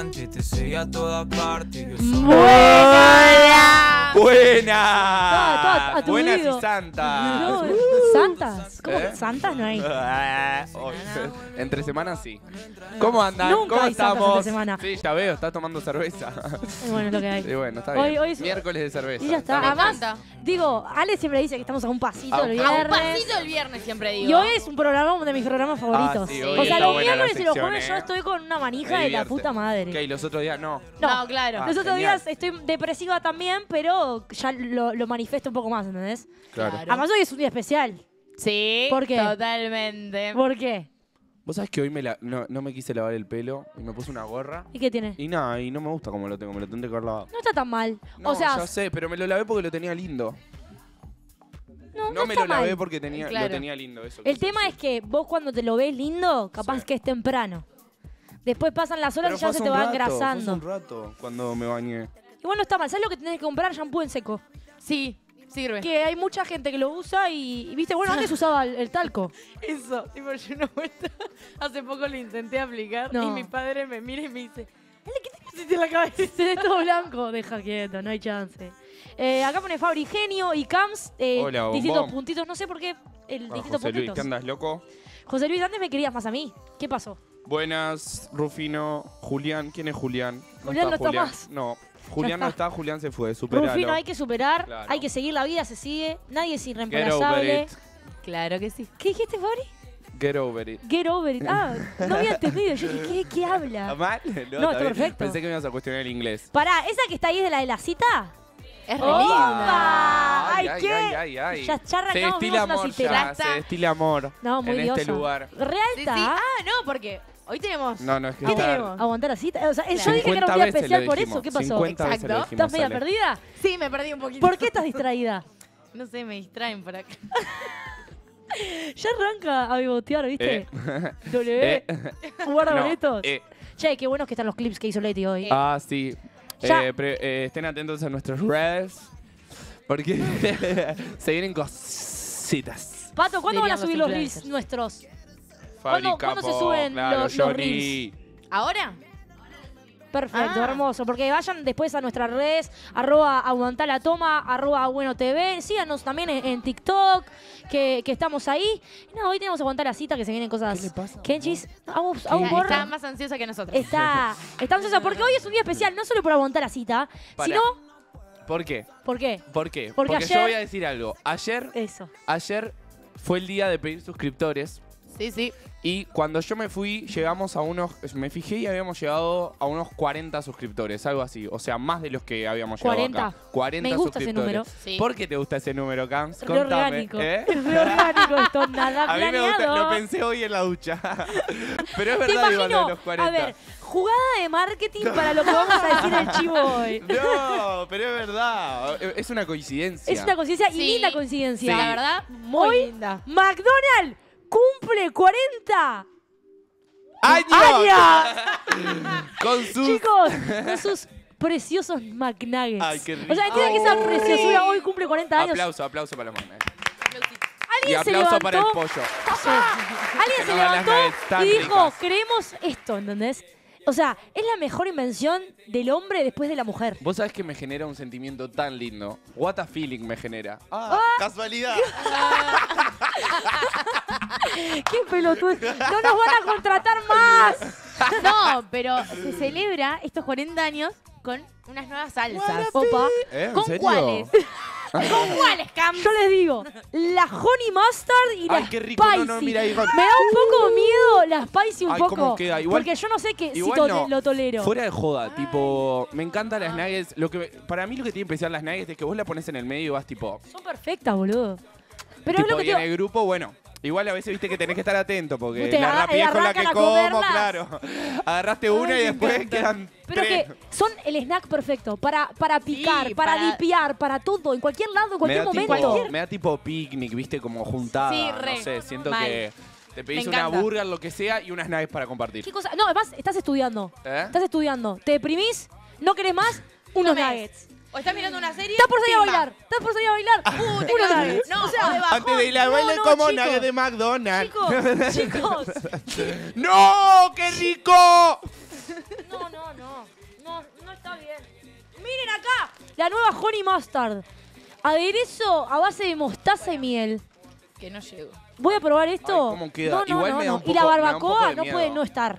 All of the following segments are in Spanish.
amante, te seguía a toda parte. Yo solo- ¡Buena! ¡Buena! Buenas y santas. No, ¿Santas? ¿Cómo ¿Eh? santas no hay? Oh, Entre semanas sí. ¿Cómo andan? Nunca ¿Cómo hay santas estamos? entre semana. Sí, ya veo, estás tomando cerveza. Y bueno, es lo que hay. Y bueno, está Hoy- bien. hoy es- Miércoles de cerveza. Y ya está. Me Además, encanta. digo, Ale siempre dice que estamos a un pasito A un- A un viernes. pasito el viernes siempre digo. Y hoy es un programa, uno de mis programas favoritos. Ah, sí, hoy o sea, está los buena la miércoles y los sección, jueves ¿eh? yo estoy con una manija de la divierte. puta madre. Ok, y los otros días no. No, claro. Ah, Los otros genial. días estoy depresiva también, pero ya lo, lo manifiesto un poco más, ¿entendés? Claro. Además hoy es un día especial. Sí. ¿Por qué? Totalmente. ¿Por qué? Vos sabés que hoy me la- no, no me quise lavar el pelo y me puse una gorra. ¿Y qué tiene? Y nada, y no me gusta como lo tengo, me lo tendré que haber lavado. No está tan mal. No, o sea, ya sé, pero me lo lavé porque lo tenía lindo. no, No, no me está lo lavé mal. porque tenía, Claro. lo tenía lindo. Eso El quise tema es decir. que vos cuando te lo ves lindo, capaz Sí. que es temprano. Después pasan las horas Pero y ya se te un va rato, fue hace engrasando. un rato cuando me bañé. Igual no está mal. ¿Sabes lo que tenés que comprar? Shampoo en seco. Sí, sirve. Que hay mucha gente que lo usa y, y, viste, bueno, antes usaba el, el talco. Eso, tipo, yo una vuelta, hace poco lo intenté aplicar No. y mi padre me mira y me dice, Ale, ¿qué te pusiste en la cabeza? Se ve todo blanco. Deja quieto, no hay chance. Eh, acá pone Fabri Genio y Cams. Eh, Hola, bombón. distintos puntitos. No sé por qué el Ah, distintos José Luis, puntitos. ¿qué andas, loco? José Luis, antes me querías más a mí. ¿Qué pasó? Buenas, Rufino, Julián. ¿Quién es Julián? Julián no está más. No, Julián no está. Julián se fue, superalo. Rufino, hay que superar, Claro. hay que seguir la vida, se sigue. Nadie es Get over irreemplazable. it. Claro que sí. ¿Qué dijiste, Fabri? Get over it. Get over it. Ah, no había entendido. Yo dije, ¿qué, qué ¿Está habla? mal? No, está bien. perfecto. Pensé que me ibas a cuestionar el inglés. Pará, ¿esa que está ahí es de la de la cita? Es re ¡Opa! linda. ¡Ay, ay, qué! ay, ay, ay. Ya- ya Se arrancamos, destila vimos una amor citera. ya, Ya está. se destila amor No, muy en diosa. este lugar. Sí, está. sí. Ah, no, porque hoy tenemos... No, no, es que ¿Qué está- tenemos? Aguantar la cita. O sea, yo dije que era un 50 día especial por eso. ¿Qué pasó? 50 veces le Exacto. ¿Estás media perdida? Sí, me perdí un poquito. ¿Por qué estás distraída? No sé, me distraen por acá. Ya arranca a bigotear, ¿viste? Eh. W. Eh. Guarda No, boletos. eh. Che, qué buenos que están los clips que hizo Leti hoy. Ah, sí. Ya. Eh, pre- eh, estén atentos a nuestras redes. Porque se vienen cositas. Pato, ¿cuándo van a los subir los reels nuestros? Fabri ¿Cuándo- cuándo se suben claro, los- los Johnny. ¿Ahora? Perfecto, Ah. hermoso. Porque vayan después a nuestras redes, arroba aguantá la toma, arroba bueno TV. Síganos también en, en TikTok, que, que estamos ahí. Y nada, hoy tenemos que aguantar la cita, que se vienen cosas. ¿Qué le pasa? Kenchis, a un, a Está, más ansiosa que nosotros. Está, está ansiosa porque hoy es un día especial, no solo por aguantar la cita, sino. ¿Por qué? ¿Por qué? ¿Por qué? Porque Porque, ayer- yo voy a decir algo. Ayer, Eso. ayer fue el día de pedir suscriptores. Sí, sí. Y cuando yo me fui, llegamos a unos. Me fijé y habíamos llegado a unos 40 suscriptores, algo así. O sea, más de los que habíamos llegado 40. acá. 40 Me gusta ese número. Sí. ¿Por qué te gusta ese número, Cams? Re Contame. orgánico. ¿eh? Es re orgánico esto, nada A mí me planeado. gusta, lo pensé hoy en la ducha. Pero es verdad, igual, lo de imagino, los 40. a ver, jugada de marketing para lo que vamos a decir el chivo hoy. No, pero es verdad. Es una coincidencia. Es una coincidencia y linda coincidencia. La verdad, muy Hoy, linda. McDonald's cumple 40 ¡Años! años. Con sus. Chicos, con sus preciosos McNuggets. Ay, qué rico. O sea, entienden que esa preciosura hoy cumple 40 años. Aplauso, aplauso para la mamá. Alguien Y se aplauso levantó, para el pollo. Sí. Alguien se levantó y dijo, queremos esto, ¿entendés? O sea, es la mejor invención del hombre después de la mujer. Vos sabés que me genera un sentimiento tan lindo. What a feeling me genera. Ah, casualidad. ¡Qué pelotudo! ¡No nos van a contratar más! No, pero se celebra estos 40 años con unas nuevas salsas. Opa, ¿Eh? ¿En ¿Con serio? cuáles? ¿Con cuáles, Cam? yo les digo, la honey mustard y la Ay, qué rico. spicy. No, no, mira, hijo. Me da un poco miedo la spicy un Ay, poco. ¿cómo queda? Igual- porque yo no sé que si Igual to- no. lo tolero. Fuera de joda, tipo, me encantan las nuggets. Lo que, para mí lo que tiene especial las nuggets es que vos la pones en el medio y vas tipo, Son perfectas, boludo. Pero es tipo lo que y te en el grupo, bueno. Igual a veces viste que tenés que estar atento porque Ustedes la rapidez con la que como, comerlas. claro. Agarraste una Ay, y después encanta. quedan Pero tres. que son el snack perfecto para, para picar, Sí, para, para- dipiar, para todo, en cualquier lado, en me cualquier da, momento. tipo, me da tipo picnic, viste, como juntada. Sí, re. No sé, siento Mal. que te pedís Me una encanta. burger, lo que sea, y unas nuggets para compartir. ¿Qué cosa? No, además estás estudiando. ¿Eh? Estás estudiando. Te deprimís, no querés más, unos nuggets. ¿O estás mirando una serie? Estás por salir a bailar. Estás por salir a bailar. Uh, te. No, o sea, de bajón. Antes de ir a No, baile no, como chicos. nuggets de McDonald's. Chicos, chicos. ¡No! ¡Qué rico! No, no, no. está bien. Miren acá, la nueva Honey Mustard. Aderezo a base de mostaza y miel. Que no llego. Voy a probar esto. Ay, ¿cómo queda? No, no, Igual no, me da no. un y la poco- me da un poco barbacoa de no miedo. puede no estar.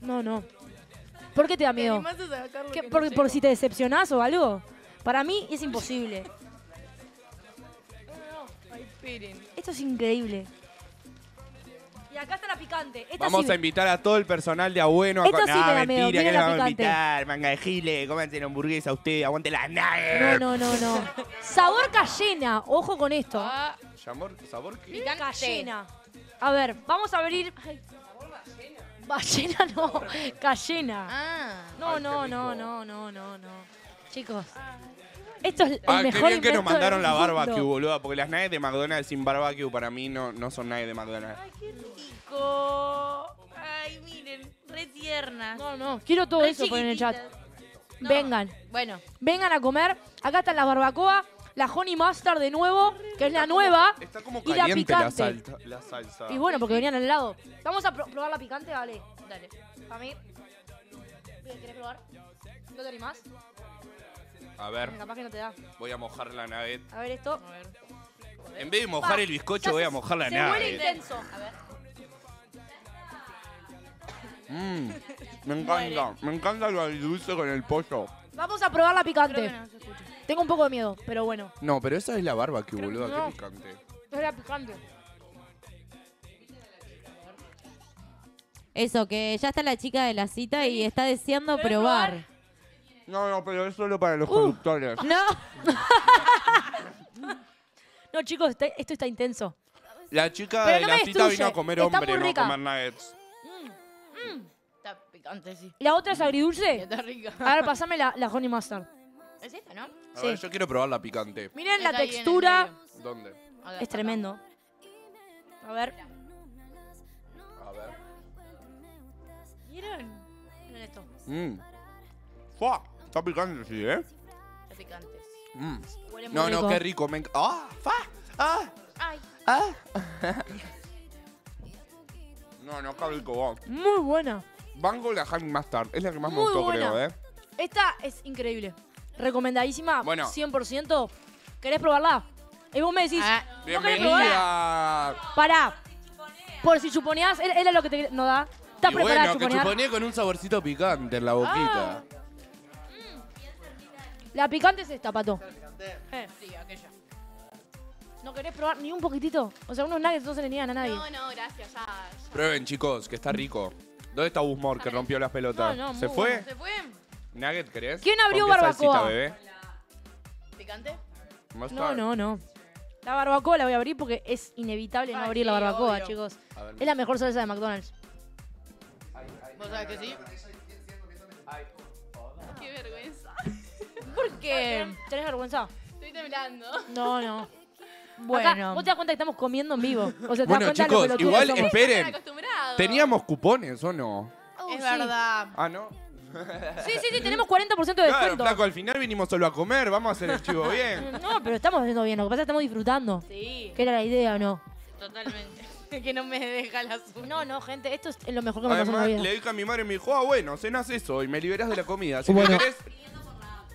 No, no. ¿Por qué te da miedo? ¿Qué, por, por si te decepcionás o algo? Para mí es imposible. Esto es increíble. Y acá está la picante. Esta Vamos sí- a invitar a todo el personal de Abueno. Esto con- sí me da miedo, mentira, miren la vamos a picante. invitar. Manga de giles, cómanse la hamburguesa usted, aguante la No, nave. no, no, no. Sabor cayena. Ojo con esto. Ah, ¿Sabor, ¿Sabor qué? picante. Cayena. A ver, vamos a abrir. Ballena no, cayena. Ah. No, Ay, qué no, no, no, no, no, no. Chicos, esto es el Ah, qué mejor bien que nos mandaron la barbecue, boludo. Porque las naves de McDonald's sin barbecue para mí no, no son naves de McDonald's. Rico. Ay, miren, re tiernas. No, no, quiero todo Re eso por en el chat. No. Vengan, Bueno, vengan a comer. Acá están las barbacoa, la honey mustard de nuevo, que es la nueva. Está como Y la picante. salsa, la salsa. Y bueno, porque venían al lado. Vamos a pro- probar la picante, dale. dale. Para mí. ¿Querés probar? ¿No te animás? A ver, Capaz que no te da. voy a mojar la nave. A ver esto. A ver. En vez de mojar Pa, el bizcocho, voy a mojar la Se huele nave. intenso. A ver. Mm, me encanta, me encanta lo dulce con el pollo. Vamos a probar la Creo que picante. no se escucha. Tengo un poco de miedo, pero bueno. No, pero esa es la barbecue, Creo- boludo. no. Qué picante. Es la picante. Eso, que ya está la chica de la cita y está deseando ¿Querés probar. No, no, pero es solo para los Uh. conductores. No. No, chicos, está- esto está intenso. La chica Pero de no la me cita destruye. vino a comer Está hombre, muy no a rica. comer nuggets. Está picante, sí. La otra es agridulce. Está rica. A ver, pasame la, la honey mustard. Es esta, ¿no? A Sí. ver, yo quiero probar la picante. Miren la Está ahí en el textura. medio. ¿Dónde? Es tremendo. A ver. A ver. ¿Vieron? Miren esto. Mmm. Fua, Está picante, sí, ¿eh? Está picante. Mm. Huele muy No, no, rico. qué rico. Me enc- ¡Ah! ¡Fa! ¡Ah! Ay. ¡Ah! no, no, qué rico. vos. Muy buena. Bango la Honey Mustard. Es la que más me Muy gustó, buena. creo, ¿eh? Esta es increíble. Recomendadísima. Bueno. 100%. ¿Querés probarla? Y vos me decís, Ah, ¿no querés probar? Bienvenida. Pará. Por si chuponeás, era era lo que te no da. ¿Estás Y preparada a bueno, que chuponear? con un saborcito picante en la boquita. La picante es esta, pato. Eh, Sí, aquella. ¿No querés probar ni un poquitito? O sea, unos nuggets no se le niegan a nadie. No, no, gracias. Ya, ya. Prueben, chicos, que está rico. ¿Dónde está Busmore, que rompió las pelotas? No, no, ¿Se muy fue? bueno. ¿Se fue? ¿Nugget querés? ¿Quién abrió ¿Con qué barbacoa? salsita, bebé? ¿Picante? Mustard. No, no, no. La barbacoa la voy a abrir porque es inevitable no Ay, abrir la sí, barbacoa, obvio. chicos. A ver. Es la mejor salsa de McDonald's. ¿Vos sabés que sí? Qué vergüenza. ¿Por qué? ¿Tenés vergüenza? Estoy temblando. No, no. Bueno. Acá, vos te das cuenta que estamos comiendo en vivo. O sea, te Bueno, das cuenta chicos, de lo pelotudos igual que somos. esperen. Están acostumbrados. ¿Teníamos cupones o no? Es sí. verdad. Ah, ¿no? Sí, sí, sí, tenemos 40% de Claro, descuento. flaco, al final vinimos solo a comer. Vamos a hacer el chivo bien. No, pero estamos haciendo bien. Lo que pasa es que estamos disfrutando. Sí, Que era la idea, ¿o no? totalmente. que no me deja la azul. No, no, gente. Esto es lo mejor que me pasó en la Además, vida. le dije a mi madre y me dijo, ah, bueno, cenas eso y me liberas de la comida. Si Bueno. querés,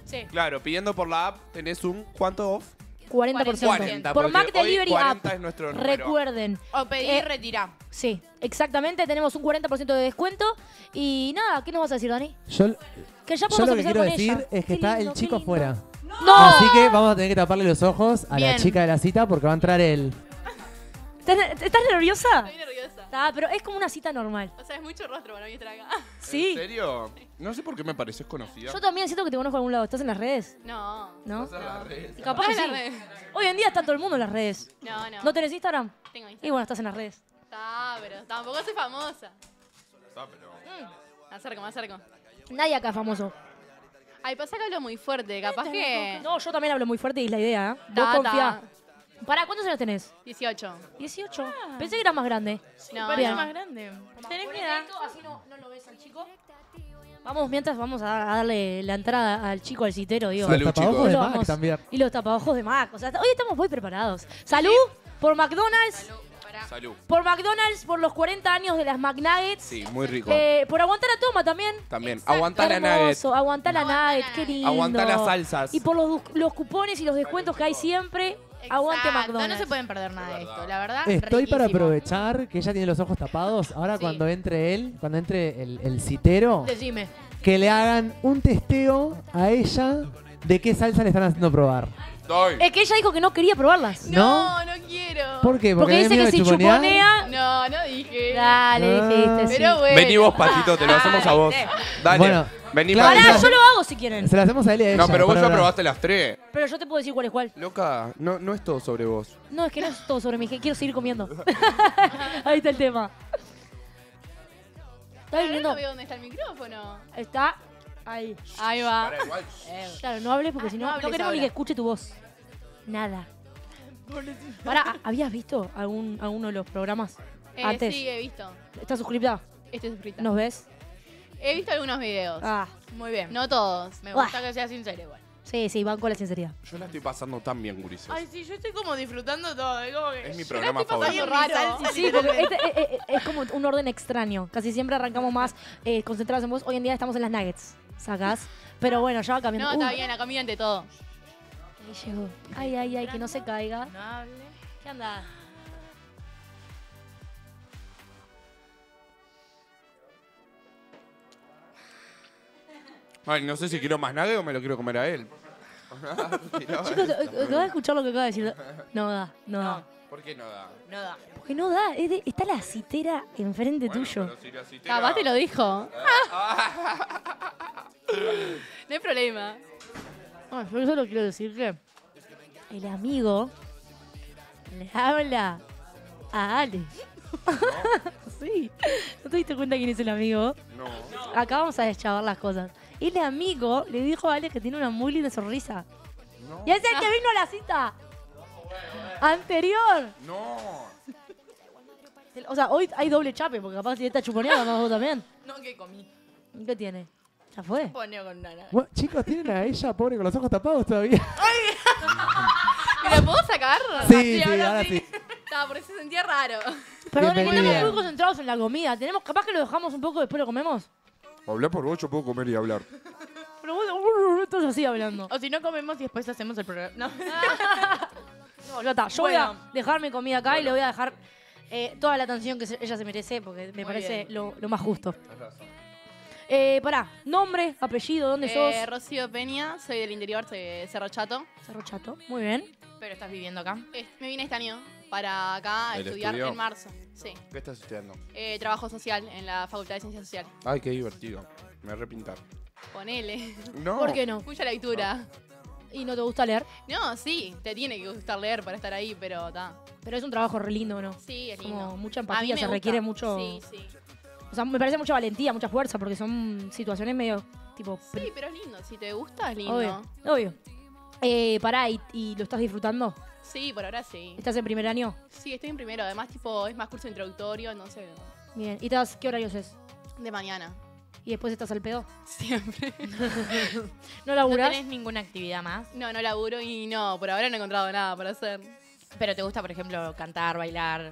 Sí, claro, pidiendo por la app, tenés un, ¿cuánto off? 40%. 40, Por porque Mac hoy Delivery 40 App. es nuestro número. Recuerden. O pedí Eh, y retirá. Sí, exactamente. Tenemos un 40% de descuento. Y nada, ¿qué nos vas a decir, Dani? Yo, Que ya yo podemos lo que empezar quiero con decir ella. es que Qué está lindo, el chico afuera. ¡No! Así que vamos a tener que taparle los ojos a Bien. la chica de la cita porque va a entrar el. ¿Estás, estás nerviosa? Estoy nerviosa. Ah, pero es como una cita normal. O sea, es mucho rostro para mí estar acá. Sí. ¿En serio? No sé por qué me pareces conocida. Yo también siento que te conozco en algún lado. ¿Estás en las redes? No. ¿No? Vas a la red. Capaz que sí. redes. Hoy en día está todo el mundo en las redes. No, no. ¿No tenés Instagram? tengo Y Instagram. bueno, estás en las redes. Está, pero tampoco soy famosa. Ah, pero- Me acerco, me acerco. Nadie acá es famoso. Ay, pasa que hablo muy fuerte. Capaz que... No, yo también hablo muy fuerte y es la idea, ¿eh? Vos confiá. ¿Para cuántos años tenés? 18. 18. Pensé que eras más grande. No, Bien. más grande. ¿Tenés mi edad? Así no, no lo ves al chico. Vamos, mientras vamos a a darle la entrada al chico al citero, digo. Salud, los tapabocos chicos. de Mac vamos. también. Y los tapabajos de Mac. O sea, hoy estamos muy preparados. Salud por McDonald's. Salud. Salud. Por McDonald's, por los 40 años de las McNuggets. Sí, muy rico. Eh, por aguantar la toma también. También. Aguantar la nugget. Aguantar la nugget, qué lindo. Aguantar las salsas. Y por los, los cupones y los descuentos que hay siempre, aguante McDonald's. No se pueden perder nada de esto, la verdad. Estoy para aprovechar que ella tiene los ojos tapados. Ahora Sí. cuando entre él, cuando entre el, el citero, Decime. que le hagan un testeo a ella de qué salsa le están haciendo probar. Es que ella dijo que no quería probarlas. No, no quiero. ¿Por qué? Porque hay dice que si chuponea. No, no dije. Dale, Ah. dijiste. sí. Pero bueno. Vení vos, Patito, te lo hacemos a vos. Dale. Bueno, Vení, claro, Patito. Pará, yo lo hago si quieren. Se la hacemos a él y a ella. No, pero vos ya probaste las tres. Pero yo te puedo decir cuál es cuál. Loca, no, no es todo sobre vos. No, es que no es todo sobre mí, que quiero seguir comiendo. Ahí está el tema. Está viendo. no veo dónde está el micrófono. Está ahí. Ahí va. Claro, no hables porque Ah, si no no, no, hables queremos ni ahora. que escuche tu voz. Nada. Pará, ¿habías visto algún, alguno de los programas? Eh, Antes. Sí, he visto. ¿Estás suscripta? Estoy suscrita. ¿Nos ves? He visto algunos videos. Ah, Muy bien. No todos. Me Buah. gusta que sea sincero igual. sí, sí, van con la sinceridad. Yo la estoy pasando tan bien, gurises. Ay, sí, yo estoy como disfrutando todo. Es como que. Es mi yo programa la estoy pasando favorito. raro. Sí, porque este, eh, eh, es como un orden extraño. Casi siempre arrancamos más eh, concentrados en vos. Hoy en día estamos en las nuggets, ¿sacás? Pero bueno, ya va cambiando. No, está Uh, bien, la comida ante todo. ahí llegó. Ay, ay, ay, que no se caiga. No hable. ¿Qué anda? Ay, no sé si quiero más nugget o me lo quiero comer a él. Chicos, ¿te- ¿acabas de escuchar lo que acaba de decir? No da, no da. ¿Por qué no da? No da. Porque no da, es de- está la citera enfrente tuyo. Pero si la citera- Capaz te lo dijo. no hay problema. Ah, yo solo quiero decir que el amigo le habla a Ale. sí. ¿No te diste cuenta quién es el amigo? No. Acá vamos a deschavar las cosas. El amigo le dijo a Ale que tiene una muy linda sonrisa. No. Y es el que vino a la cita. Anterior. No. O sea, hoy hay doble chape, porque capaz si está chuponeado, vamos vos también. No, que comí. ¿Qué tiene? ¿Ya fue? Poneo con nana. Bueno, chicos, ¿tienen a ella, pobre, con los ojos tapados todavía? ¿Me la puedo sacar? Sí, sí, ahora sí. Estaba, por eso se sentía raro. Perdón, que estamos muy concentrados en la comida. Tenemos, capaz que lo dejamos un poco después lo comemos. Habla por vos, yo puedo comer y hablar. Pero vos uh, estás así hablando. O si no comemos y después hacemos el programa. No. No, ya está. Yo voy a dejar mi comida acá y le voy a dejar eh, toda la atención que se- ella se merece porque me Muy parece bien. lo, lo más justo. Eh, pará, nombre, apellido, ¿dónde Eh, sos? Rocío Peña, soy del interior, soy de Cerro Chato. Cerro Chato, muy bien. Pero estás viviendo acá. Me vine este año para acá a ¿El estudiar estudio? en marzo. Sí. ¿Qué estás estudiando? Eh, trabajo social en la Facultad de Ciencias Sociales. Ay, qué divertido. Me voy a repintar. Ponele. No. ¿Por qué no? Mucha lectura. ¿Y no te gusta leer? No, sí, te tiene que gustar leer para estar ahí, pero está. Pero es un trabajo re lindo, ¿no? Sí, es Como lindo. mucha empatía, se gusta. requiere mucho... Sí, sí. O sea, me parece mucha valentía, mucha fuerza, porque son situaciones medio, tipo... Sí, pero es lindo. Si te gusta, es lindo. Obvio, obvio. Eh, pará, ¿y, y lo estás disfrutando? Sí, por ahora sí. ¿Estás en primer año? Sí, estoy en primero. Además, tipo, es más curso introductorio, no sé. Bien. ¿Y estás, qué horarios es? De mañana. ¿Y después estás al pedo? Siempre. ¿No ¿No laburás? tenés ninguna actividad más? No, no laburo y no, por ahora no he encontrado nada para hacer. Pero te gusta, por ejemplo, cantar, bailar.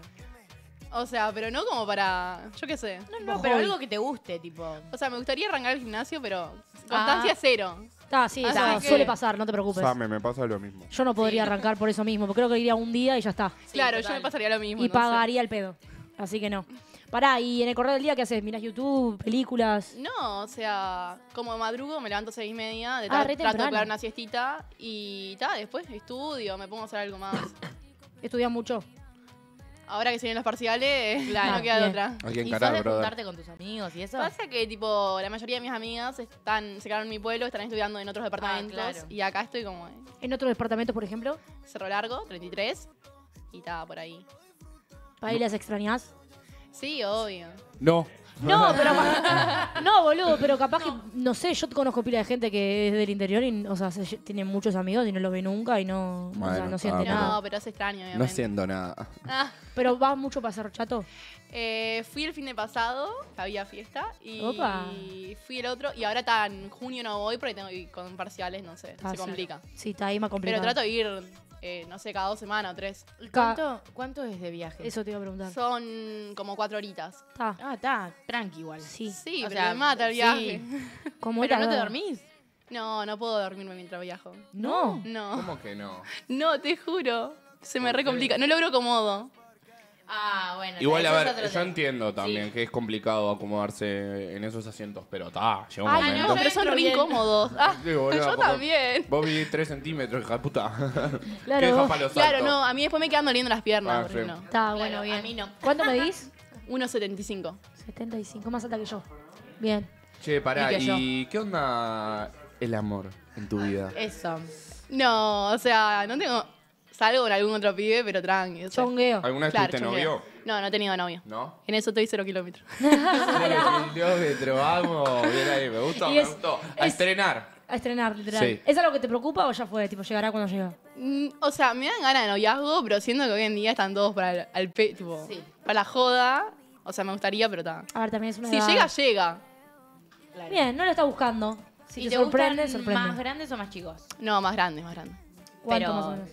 O sea, pero no como para. Yo qué sé. No, no, no, pero algo que te guste, tipo. O sea, me gustaría arrancar el gimnasio, pero constancia Ah. cero. Ah, sí, está, que- suele pasar, no te preocupes. Same, me pasa lo mismo. Yo no podría arrancar por eso mismo, porque creo que iría un día y ya está. claro, total. yo me pasaría lo mismo. y no sé. pagaría el pedo. Así que no. Pará, ¿y en el correo del día qué haces? ¿Mirás YouTube, películas? No, o sea, como madrugo, me levanto a seis y media, de Ah, trato de pegar una siestita y ta, después estudio, me pongo a hacer algo más. ¿Estudias mucho? Ahora que se vienen los parciales, Claro, no queda de otra. Hay que ¿Y sos encarar, de juntarte con tus amigos y eso? Pasa que, tipo, la mayoría de mis amigas están, se quedaron en mi pueblo, están estudiando en otros departamentos claro. y acá estoy como en ¿En otros departamentos, por ejemplo? Cerro Largo, 33, y estaba por ahí. ¿Para ahí las extrañás? Sí, obvio. No. No, pero no, boludo, pero capaz que, no sé, yo conozco pila de gente que es del interior y, o sea, se- tiene muchos amigos y no los ve nunca y no, o sea, Bueno, no siente ah, nada. No, pero es extraño, obviamente. No siento nada. Ah, Pero vas mucho para Cerro Chato. eh, fui el fin de pasado, había fiesta, y Opa. fui el otro, y ahora está en junio no voy porque tengo que ir con parciales, no sé, Ah, se sí. complica. Sí, está ahí más complicado. Pero trato de ir eh, no sé, cada dos semanas o tres. ¿Cuánto, ¿Cuánto es de viaje? Eso te iba a preguntar. Son como cuatro horitas. Está. Ah, está, tranqui igual. Sí. Sí, O pero sea, me mata el sí. viaje. Como ¿Pero era, no te dormís? No, no puedo dormirme mientras viajo. No. No, ¿Cómo que no? no, te juro. Se me ¿Por qué? recomplica. No logro cómodo. Ah, bueno. Igual, a ver, yo tema. entiendo también que es complicado acomodarse en esos asientos, pero está, llega un Ay, momento. No, pero son re incómodos. Ah, Sí, yo también. Vos vivís 3 centímetros, hija de puta. Claro, ¿Qué dejas vos- para los Claro, no, a mí después me quedan doliendo las piernas. Ah, sí. ejemplo. Está, Claro, bueno, bien. a mí no. ¿Cuánto medís? 1,75. 75, más alta que yo. Bien. Che, pará, Y. ¿y qué onda el amor en tu vida? Eso. No, o sea, no tengo. Salgo con algún otro pibe, pero tranqui. o sea. Chongueo. ¿Alguna vez Claro, tuviste chongueo. novio? No, no he tenido novio. ¿No? En eso estoy cero kilómetros. Cero kilómetros, vamos. Bien ahí, me gustó, Y me es- gustó. A es- estrenar. A estrenar, literal. Sí. ¿Es algo que te preocupa o ya fue? Tipo, llegará cuando llega. Mm, O sea, me dan ganas de noviazgo, pero siento que hoy en día están todos para el, al pe- tipo, Sí. para la joda. O sea, me gustaría, pero está. A ver, también es una Si edad- llega, llega. Claro. Bien, no lo está buscando. Si ¿Y te, te sorprende, gustan sorprende. más grandes o más chicos? No, más grande, más grande. ¿Cuánto pero- más o menos?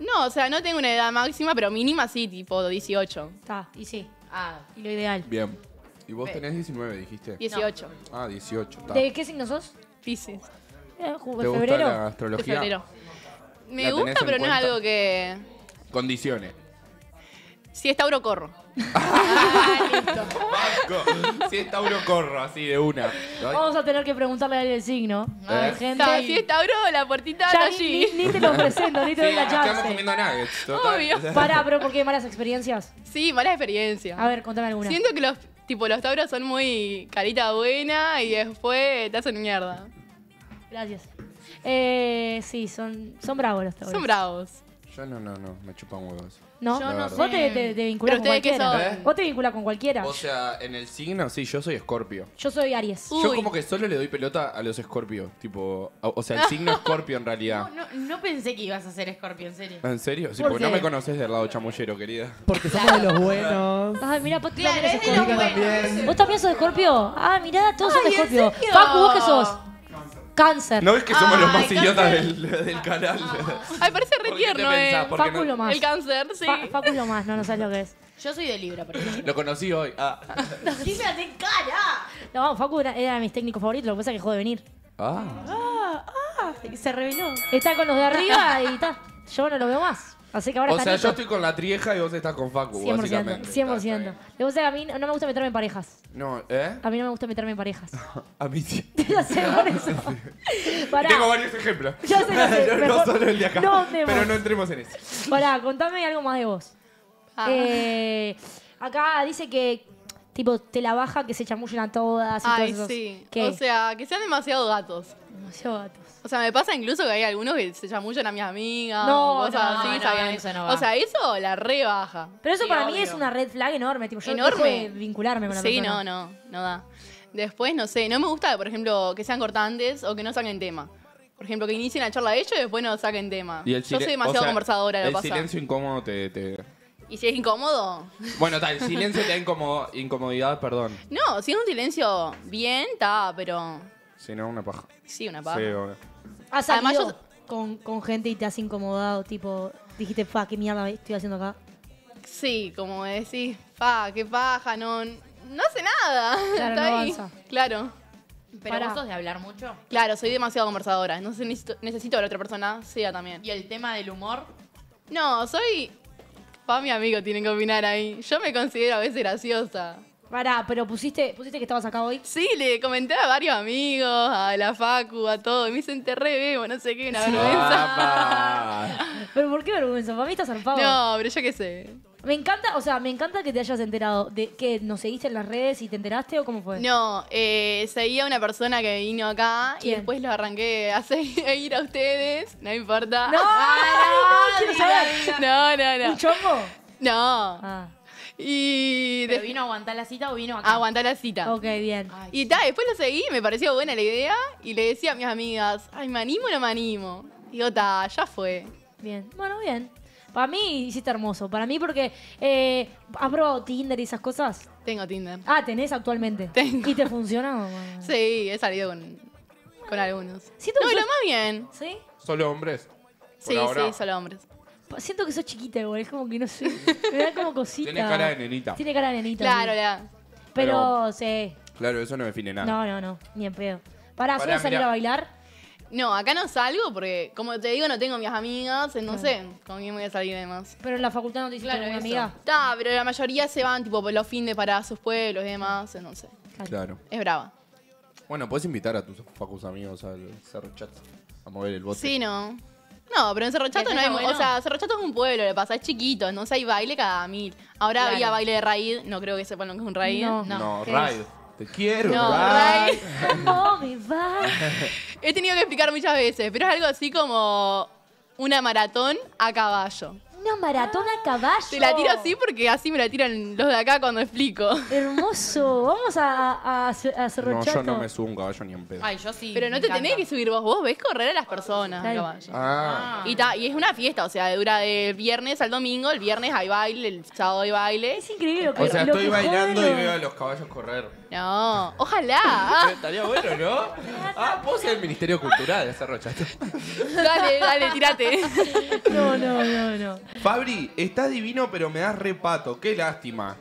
No, o sea, no tengo una edad máxima, pero mínima sí, tipo 18. Está, y sí. Ah, Y lo ideal. Bien. ¿Y vos tenés 19, dijiste? 18. Ah, 18. está. ¿De qué signo sos? Pisces. Eh, ju- ¿Te gusta febrero. la De astrología? febrero. ¿La Me tenés gusta, en pero no es cuenta? algo que. Condiciones. Si es Tauro, corro. Banco. Si es Tauro, corro así de una. Vamos a tener que preguntarle a él el signo. Eh. Ay, gente. O sea, si es Tauro, la puertita Ya está ni, allí. ni- ni te lo presento, ni te doy la chance. comiendo nuggets. Total. Obvio. Pará, pero ¿por qué malas experiencias? Sí, mala experiencia. A ver, contame alguna. Siento que los, tipo, los Tauros son muy carita buena y después te hacen mierda. Gracias. Eh, sí, son, son bravos los tauros. Son bravos. Yo no, no, no. Me chupan huevos. ¿No? Yo no Vos te, sé. te, te vinculás Pero con ustedes qué cualquiera. son. Vos te vinculás con cualquiera. O sea, en el signo, sí, yo soy escorpio. Yo soy Aries. Uh. Yo Uy. como que solo le doy pelota a los escorpios. Tipo, o o sea, el signo escorpio en realidad. no, no, no pensé que ibas a ser escorpio, en serio. ¿En serio? Sí, ¿Por porque no qué? me conoces del lado chamullero, querida. Porque somos de los buenos. Ay, mira, Pati Claro, también es es de los escorpio. También. ¿Vos también sos de Escorpio? Ah, mirá, todos son de Ay, ¿en Escorpio. serio? Facu, ¿vos qué sos? Cáncer. ¿No ves que somos los más idiotas del, del canal? Ay, parece re ¿Por qué te tierno, eh. Facu no- lo más. El cáncer, sí. Fa- Facu es lo más, no, no sabes lo que es. Yo soy de Libra, por ejemplo. Lo conocí hoy. Ah. ¡Quítate cara! No, Facu era, era de mis técnicos favoritos, lo que pasa es que dejó de venir. Ah. Se reveló. Está con los de arriba y está. Yo no lo veo más. Así que ahora O sea, yo estoy con la trieja y vos estás con Facu, 100%, básicamente. 100%. Está, está Lo que pasa es que a mí no me gusta meterme en parejas. No, ¿eh? A mí no me gusta meterme en parejas. A mí sí. Ya sé, por eso. Pará. Tengo varios ejemplos. Ya sé, ya sé. no, solo el de acá. no pero no entremos en eso. Pará, contame algo más de vos. Ah. Eh, acá dice que, tipo, te la baja que se chamullen a todas y Ay, todos esos. sí. ¿Qué? O sea, que sean demasiado gatos. Demasiado gatos. O sea, me pasa incluso que hay algunos que se chamullan a mis amigas. No, o cosas no, así, no, sabiendo. eso no va. O sea, eso la rebaja. Pero eso Sí, para mí es una red flag enorme. Tipo, yo Enorme. dejo de vincularme con la Sí, persona. no, no, no da. Después, no sé, no me gusta, por ejemplo, que sean cortantes o que no saquen tema. Por ejemplo, que inicien la charla ellos y después no saquen tema. Y el Yo soy demasiado o sea, conversadora, lo El pasa. silencio incómodo te, te- Y si es incómodo, Bueno, tal, el silencio te da incomo- incomodidad, perdón. no, si es un silencio bien, está, pero Si no, una paja. sí, una paja. Sí, obvio. ¿Has Además, salido con, con gente y te has incomodado? Tipo, dijiste, fa, qué mierda estoy haciendo acá. Sí, como decís, pa, qué paja, no, no hace nada. Claro, Está no ahí. avanza. Claro, ¿Pero Pará. vos sos de hablar mucho? claro, soy demasiado conversadora. No sé, necesito, necesito que la otra persona sea también. ¿Y el tema del humor? No, soy. Pa, mi amigo tienen que opinar ahí. Yo me considero a veces graciosa. Pará, pero pusiste, pusiste que estabas acá hoy. Sí, le comenté a varios amigos, a la Facu, a todo. Y me dicen, te re veo, no sé qué, una vergüenza. Pero ¿por qué vergüenza? Para mí está zarpado. No, pero yo qué sé. Me encanta, o sea, me encanta que te hayas enterado de que nos seguiste en las redes y te enteraste o cómo fue. No, eh, seguía una persona que vino acá y después los arranqué a seguir a ustedes. No importa. ¡No! quiero saber. No, no, ¿Un no. chongo? No. Ah, Y ¿Pero vino a aguantar la cita o vino acá? aguantar la cita. ok, bien. Ay, Y ta, después lo seguí, me pareció buena la idea y le decía a mis amigas, ay, ¿me animo o no me animo? Digo, ta, ya fue. Bien. Bueno, bien. Para mí hiciste hermoso. Para mí porque... Eh, ¿Has probado Tinder y esas cosas? Tengo Tinder. Ah, tenés actualmente. Tengo. ¿Y te funciona? Sí, he salido con, con algunos. Siento No, que lo sos- más bien. ¿Sí? ¿Solo hombres? Por Sí, ahora. sí, solo hombres. Siento que sos chiquita igual, es como que no sé. Me da como cosita. Tiene cara de nenita. Tiene cara de nenita. Claro, sí. la. Pero, sí. Claro, eso no define nada. No, no, no. Ni en pedo. Para, Pará, ¿sueles salir mirá. a bailar? No, acá no salgo porque, como te digo, no tengo mis amigas, no sé con quién voy a salir y demás. Pero en la facultad no te hiciste Claro, una eso. amiga. Está, pero la mayoría se van tipo por los fines para sus pueblos y demás, no sé. Claro. Es brava. Bueno, puedes invitar a tus facus amigos al Cerro Chat a mover el bote. Sí, no. No, pero en Cerro Chato ¿Que no hay. tenga O bueno? sea, Cerro Chato es un pueblo, le pasa, es chiquito, entonces hay baile cada mil. Ahora Claro. había baile de raíz, no creo que sepan lo que es un raíz. No. No, ¿qué Raid. Te quiero, No, Raid. ¿Cómo me va? He tenido que explicar muchas veces, pero es algo así como una maratón a caballo. Una maratón a caballo. Te la tiro así porque así me la tiran los de acá cuando explico. Hermoso. Vamos a, a, a, a Cerro No, Chato. yo no me subo un caballo ni en pedo. Ay, yo sí. Pero no me te encanta. tenés que subir vos, vos ves correr a las personas Claro. caballo. Ah. Y, ta- y es una fiesta, o sea, dura del viernes al domingo, el viernes hay baile, el sábado hay baile. Es increíble lo que O sea, lo estoy que bailando y joden veo a los- los caballos correr. No, ojalá. Estaría bueno, ¿no? Ah, puedo ser el Ministerio Cultural de Cerro Chato. dale, dale, tírate. No, no, no, no. Fabri, estás divino, pero me das repato. Qué lástima.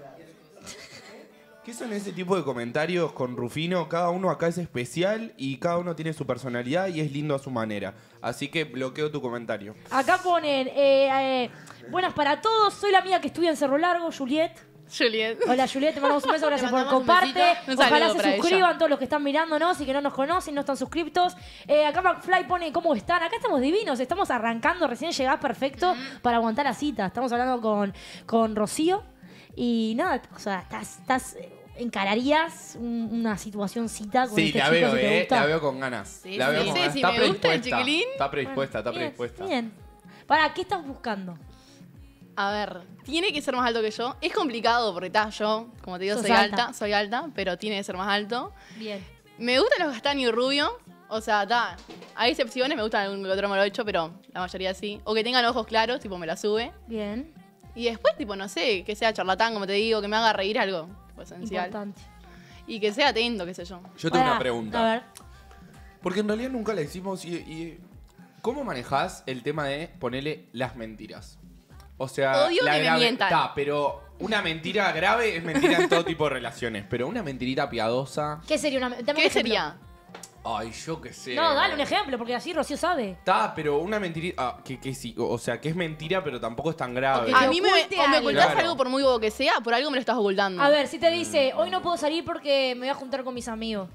¿Qué son ese tipo de comentarios con Rufino? Cada uno acá es especial y cada uno tiene su personalidad y es lindo a su manera. Así que bloqueo tu comentario. Acá ponen, eh, eh, buenas para todos, soy la amiga que estudia en Cerro Largo, Juliet. Juliet. Hola Juliet, te mandamos un beso, gracias por comparte. Ojalá se suscriban todos los que están mirándonos y que no nos conocen, no están suscriptos. Eh, acá McFly pone cómo están. Acá estamos divinos, estamos arrancando, recién llegás perfecto para aguantar la cita. Estamos hablando con, con Rocío y nada, o sea, estás, estás eh, encararías un- una situación cita con Sí, este la chico veo, si te eh. gusta. La veo con ganas. Sí, la veo sí. con Sí, ganas. está me gusta el predispuesta. chiquilín. Está predispuesta, está predispuesta. Bien. ¿Para qué estás buscando? A ver, tiene que ser más alto que yo. Es complicado porque está yo, como te digo, Sos soy alta. alta. soy alta, pero tiene que ser más alto. Bien. Me gustan los castaños y rubio. O sea, está. Hay excepciones, me gustan algún otro morocho, pero la mayoría sí. O que tengan ojos claros, tipo me la sube. Bien. Y después, tipo, no sé, que sea charlatán, como te digo, que me haga reír algo tipo, esencial. Importante. Y que sea atento, qué sé yo. Yo tengo una pregunta. A ver. Porque en realidad nunca la hicimos y, y- ¿Cómo manejás el tema de ponerle las mentiras? O sea, Odio la que me grave- mientan. Ta, pero una mentira grave es mentira en todo tipo de relaciones. Pero una mentirita piadosa. ¿Qué sería una dame un ¿Qué ejemplo. sería? Ay, yo qué sé. No, dale un ejemplo, porque así Rocío sabe. Está, pero una mentirita. ah, que, que sí. O sea, que es mentira, pero tampoco es tan grave. A mí me, oculte o me algo. ocultás Claro. algo por muy bobo que sea, por algo me lo estás ocultando. A ver, si te dice, hoy no puedo salir porque me voy a juntar con mis amigos.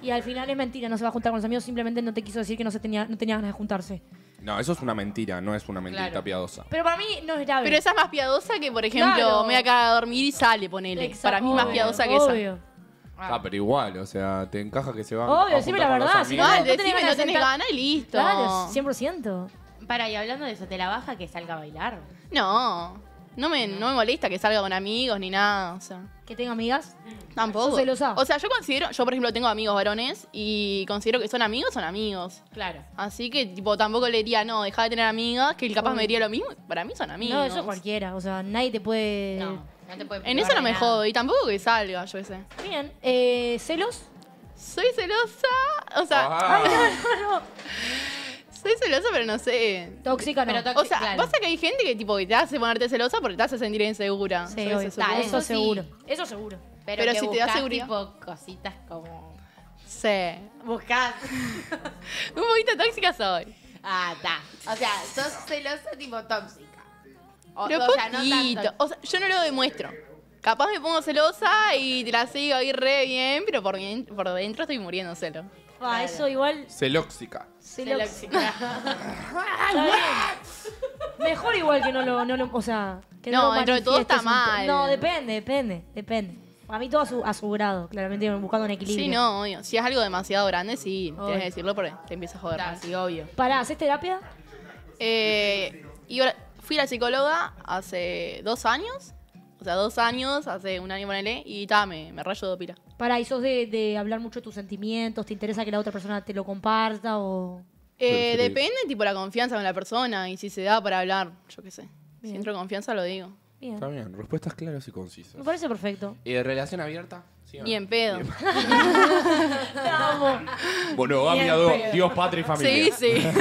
Y al final es mentira, no se va a juntar con los amigos, simplemente no te quiso decir que no se tenía, no tenía ganas de juntarse. No, eso es una mentira, no es una mentirita Claro. piadosa. Pero para mí no es grave. Pero esa es más piadosa que, por ejemplo, Claro. me voy a quedar a dormir y sale, ponele. Exacto, Para mí es más obvio, piadosa que esa. obvio. Ah, pero igual, o sea, te encaja que se va Obvio, a decime juntar la con los verdad, si amigos. No tenés decime, ganas no de tenés sentar- ganas y listo. Claro, 100%. Para, y hablando de eso, ¿te la baja que salga a bailar? No, no me, no me molesta que salga con amigos ni nada, o sea, Que tenga amigas. tampoco. ¿Sos celosa? O sea, yo considero, yo por ejemplo tengo amigos varones y considero que son amigos, son amigos. Claro. Así que, tipo, tampoco le diría, no, deja de tener amigas, que él capaz me diría lo mismo. Para mí son amigos. No, eso cualquiera. O sea, nadie te puede. No, no te puede En eso no me nada. jodo, y tampoco que salga, yo sé. Bien. Eh, ¿Celos? Soy celosa, o sea, Ah, soy celosa, pero no sé. Tóxica no. Pero to- O sea, Claro. pasa que hay gente que tipo que te hace ponerte celosa porque te hace sentir insegura. Sí, eso Ta, supongo. Eso Eso sí. seguro. Eso seguro. Pero, Pero que si te da seguridad. tipo cositas como... Sí. Buscás... Un poquito tóxica soy. Ah, está. O sea, sos celosa tipo tóxica. O, Pero o sea, no poquito. tanto. O sea, yo no lo demuestro. Capaz me pongo celosa y te la sigo ahí re bien, pero por, bien- por dentro estoy muriendo celo. Ah, eso igual. Celóxica. Bien. Mejor igual que no lo, no lo- o sea, que no, No, lo dentro de todo está manifiestes un po- mal. No, depende, depende, depende. A mí todo a su, a su grado, claramente buscando un equilibrio. Sí, no, obvio. Si es algo demasiado grande, sí, Obvio. tienes que decirlo porque te empieza a joder. Más. sí, obvio. Pará, ¿haces terapia? Eh, y ahora- fui a la psicóloga hace dos años. O sea, dos años, hace un año ponele, y ta, me, me rayo de pila. Pará, ¿y sos de, de hablar mucho de tus sentimientos? ¿Te interesa que la otra persona te lo comparta o...? Eh, depende, tipo, la confianza con la persona y si se da para hablar, yo qué sé. Si entro en confianza, lo digo. Bien. Está bien, respuestas claras y concisas. Me parece perfecto. ¿Y de relación abierta? ¿Sí o no? Ni en pedo. Bien, do- pero- Dios, patria y familia. Sí, sí.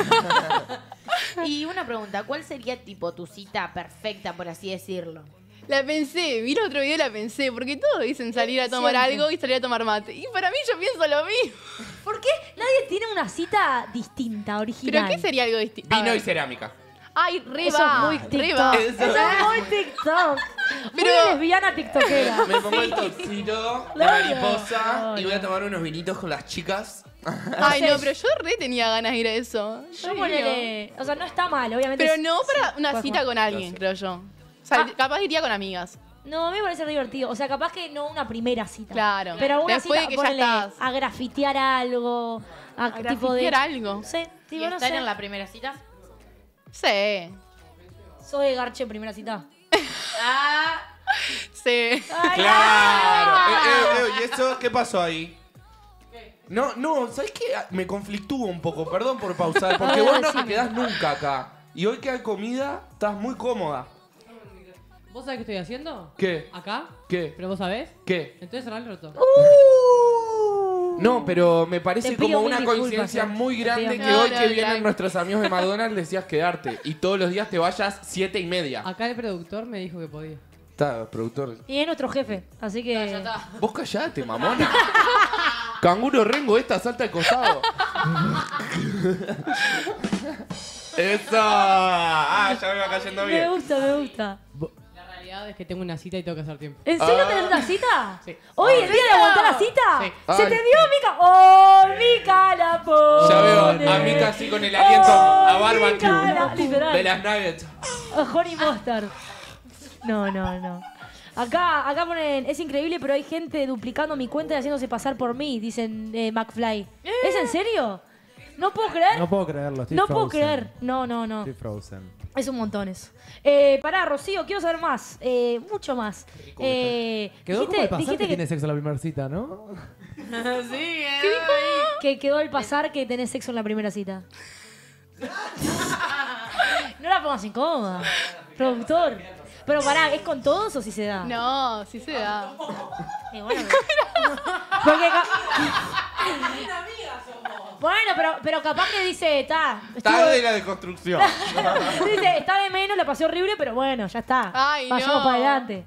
Y una pregunta, ¿cuál sería tipo tu cita perfecta, por así decirlo? La pensé, vi el otro video y la pensé, porque todos dicen salir a tomar Siempre. algo y salir a tomar mate. Y para mí yo pienso lo mismo. ¿Por qué nadie tiene una cita distinta, original? ¿Pero qué sería algo distinto? Vino y cerámica. Ay, re Eso va, es muy re TikTok. va. Eso es muy TikTok. Pero- Muy lesbiana tiktokera. Me pongo el tocito de Claro. mariposa y voy a tomar unos vinitos con las chicas. Ay, no, pero yo re tenía ganas de ir a eso. Yo Re ponele... O sea, no está mal, obviamente. Pero no para una cita con alguien, creo yo. O sea, Ah. capaz iría con amigas. No, a mí me parece re divertido. O sea, capaz que no una primera cita. Claro. Pero una Después cita, de que ya ponele, estás. a grafitear algo. A, A tipo de... grafitear algo. Sí, ¿Y tipo, no estar sé. en la primera cita? Sí. Soy de Garche, primera cita. Ah, Sí. Ay, ¡Claro! ah. Eh, eh, eh, ¿Y eso qué pasó ahí? No, no, ¿sabes qué? Me conflictúa un poco, perdón por pausar, porque vos no te quedás nunca acá. Y hoy que hay comida, estás muy cómoda. ¿Vos sabés qué estoy haciendo? ¿Qué? ¿Acá? ¿Qué? ¿Pero vos sabés? ¿Qué? Entonces cerrá el roto. No, pero me Te parece pido como mil una disculpas, coincidencia eh. muy grande pido que hoy No, que no, vienen nuestros amigos de McDonald's decías quedarte. Y todos los días te vayas siete y media. Acá el productor me dijo que podía. Está, productor. Y es nuestro jefe, así que... Vos callate, mamona. Canguro Rengo, esta salta al costado. ¡Eso! Ah, ya me va cayendo Me bien. gusta, me gusta. Es que tengo una cita y tengo que hacer tiempo. ¿En serio Ah. tenés una cita? Sí. ¿Hoy, el día de aguantar la cita? Sí. ¿Se Ay. te dio, Mica? ¡Oh, Mica la pone! Ya veo a Mica así con el aliento Oh, a Mica la- barbecue. Literal. De las nuggets. Oh, Honey Mustard. No, no, no. Acá, acá ponen, es increíble, pero hay gente duplicando mi cuenta y haciéndose pasar por mí, dicen eh, McFly. ¿Es en serio? No puedo creer. No puedo creerlo, estoy No puedo frozen. creer. No, no, no. Estoy frozen. Es un montón eso. Eh, pará, Rocío, quiero saber más. Eh, mucho más. Eh, Quedó como dijiste el pasar dijiste que que, tiene sexo en la primera cita, ¿no? sí, que quedó el pasar que tenés sexo en la primera cita. no la pongas incómoda. Productor. Pero pará, ¿es con todos o si se da? No, sí se da. Eh, bueno, porque ca- bueno, pero, pero capaz que dice, está. Está de la deconstrucción. dice, está de menos, la pasé horrible, pero bueno, ya está. Ay, Vayamos no. para adelante.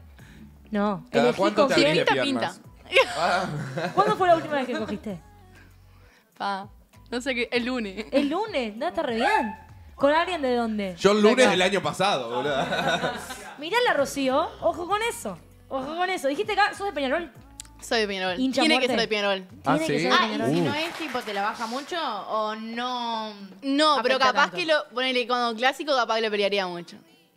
No. ¿Cada elegí cuánto con te quién. abrís Pinta, piernas? ¿Cuándo fue la última vez que cogiste? Pa. No sé qué, el lunes. El lunes, ¿no? Está re bien. ¿Con alguien de dónde? Yo el lunes del año pasado, boludo. Mirá la Rocío, ojo con eso. Ojo con eso. Dijiste acá, sos de Peñarol. Soy de Peñarol. Hincha Tiene muerte. que ser de Peñarol. Ah, Tiene que ¿sí? ser de Ah, y Peñarol. si Uh. no es tipo, ¿te la baja mucho o no? No, pero afecta capaz tanto? que lo. Ponele como clásico, capaz que lo pelearía mucho.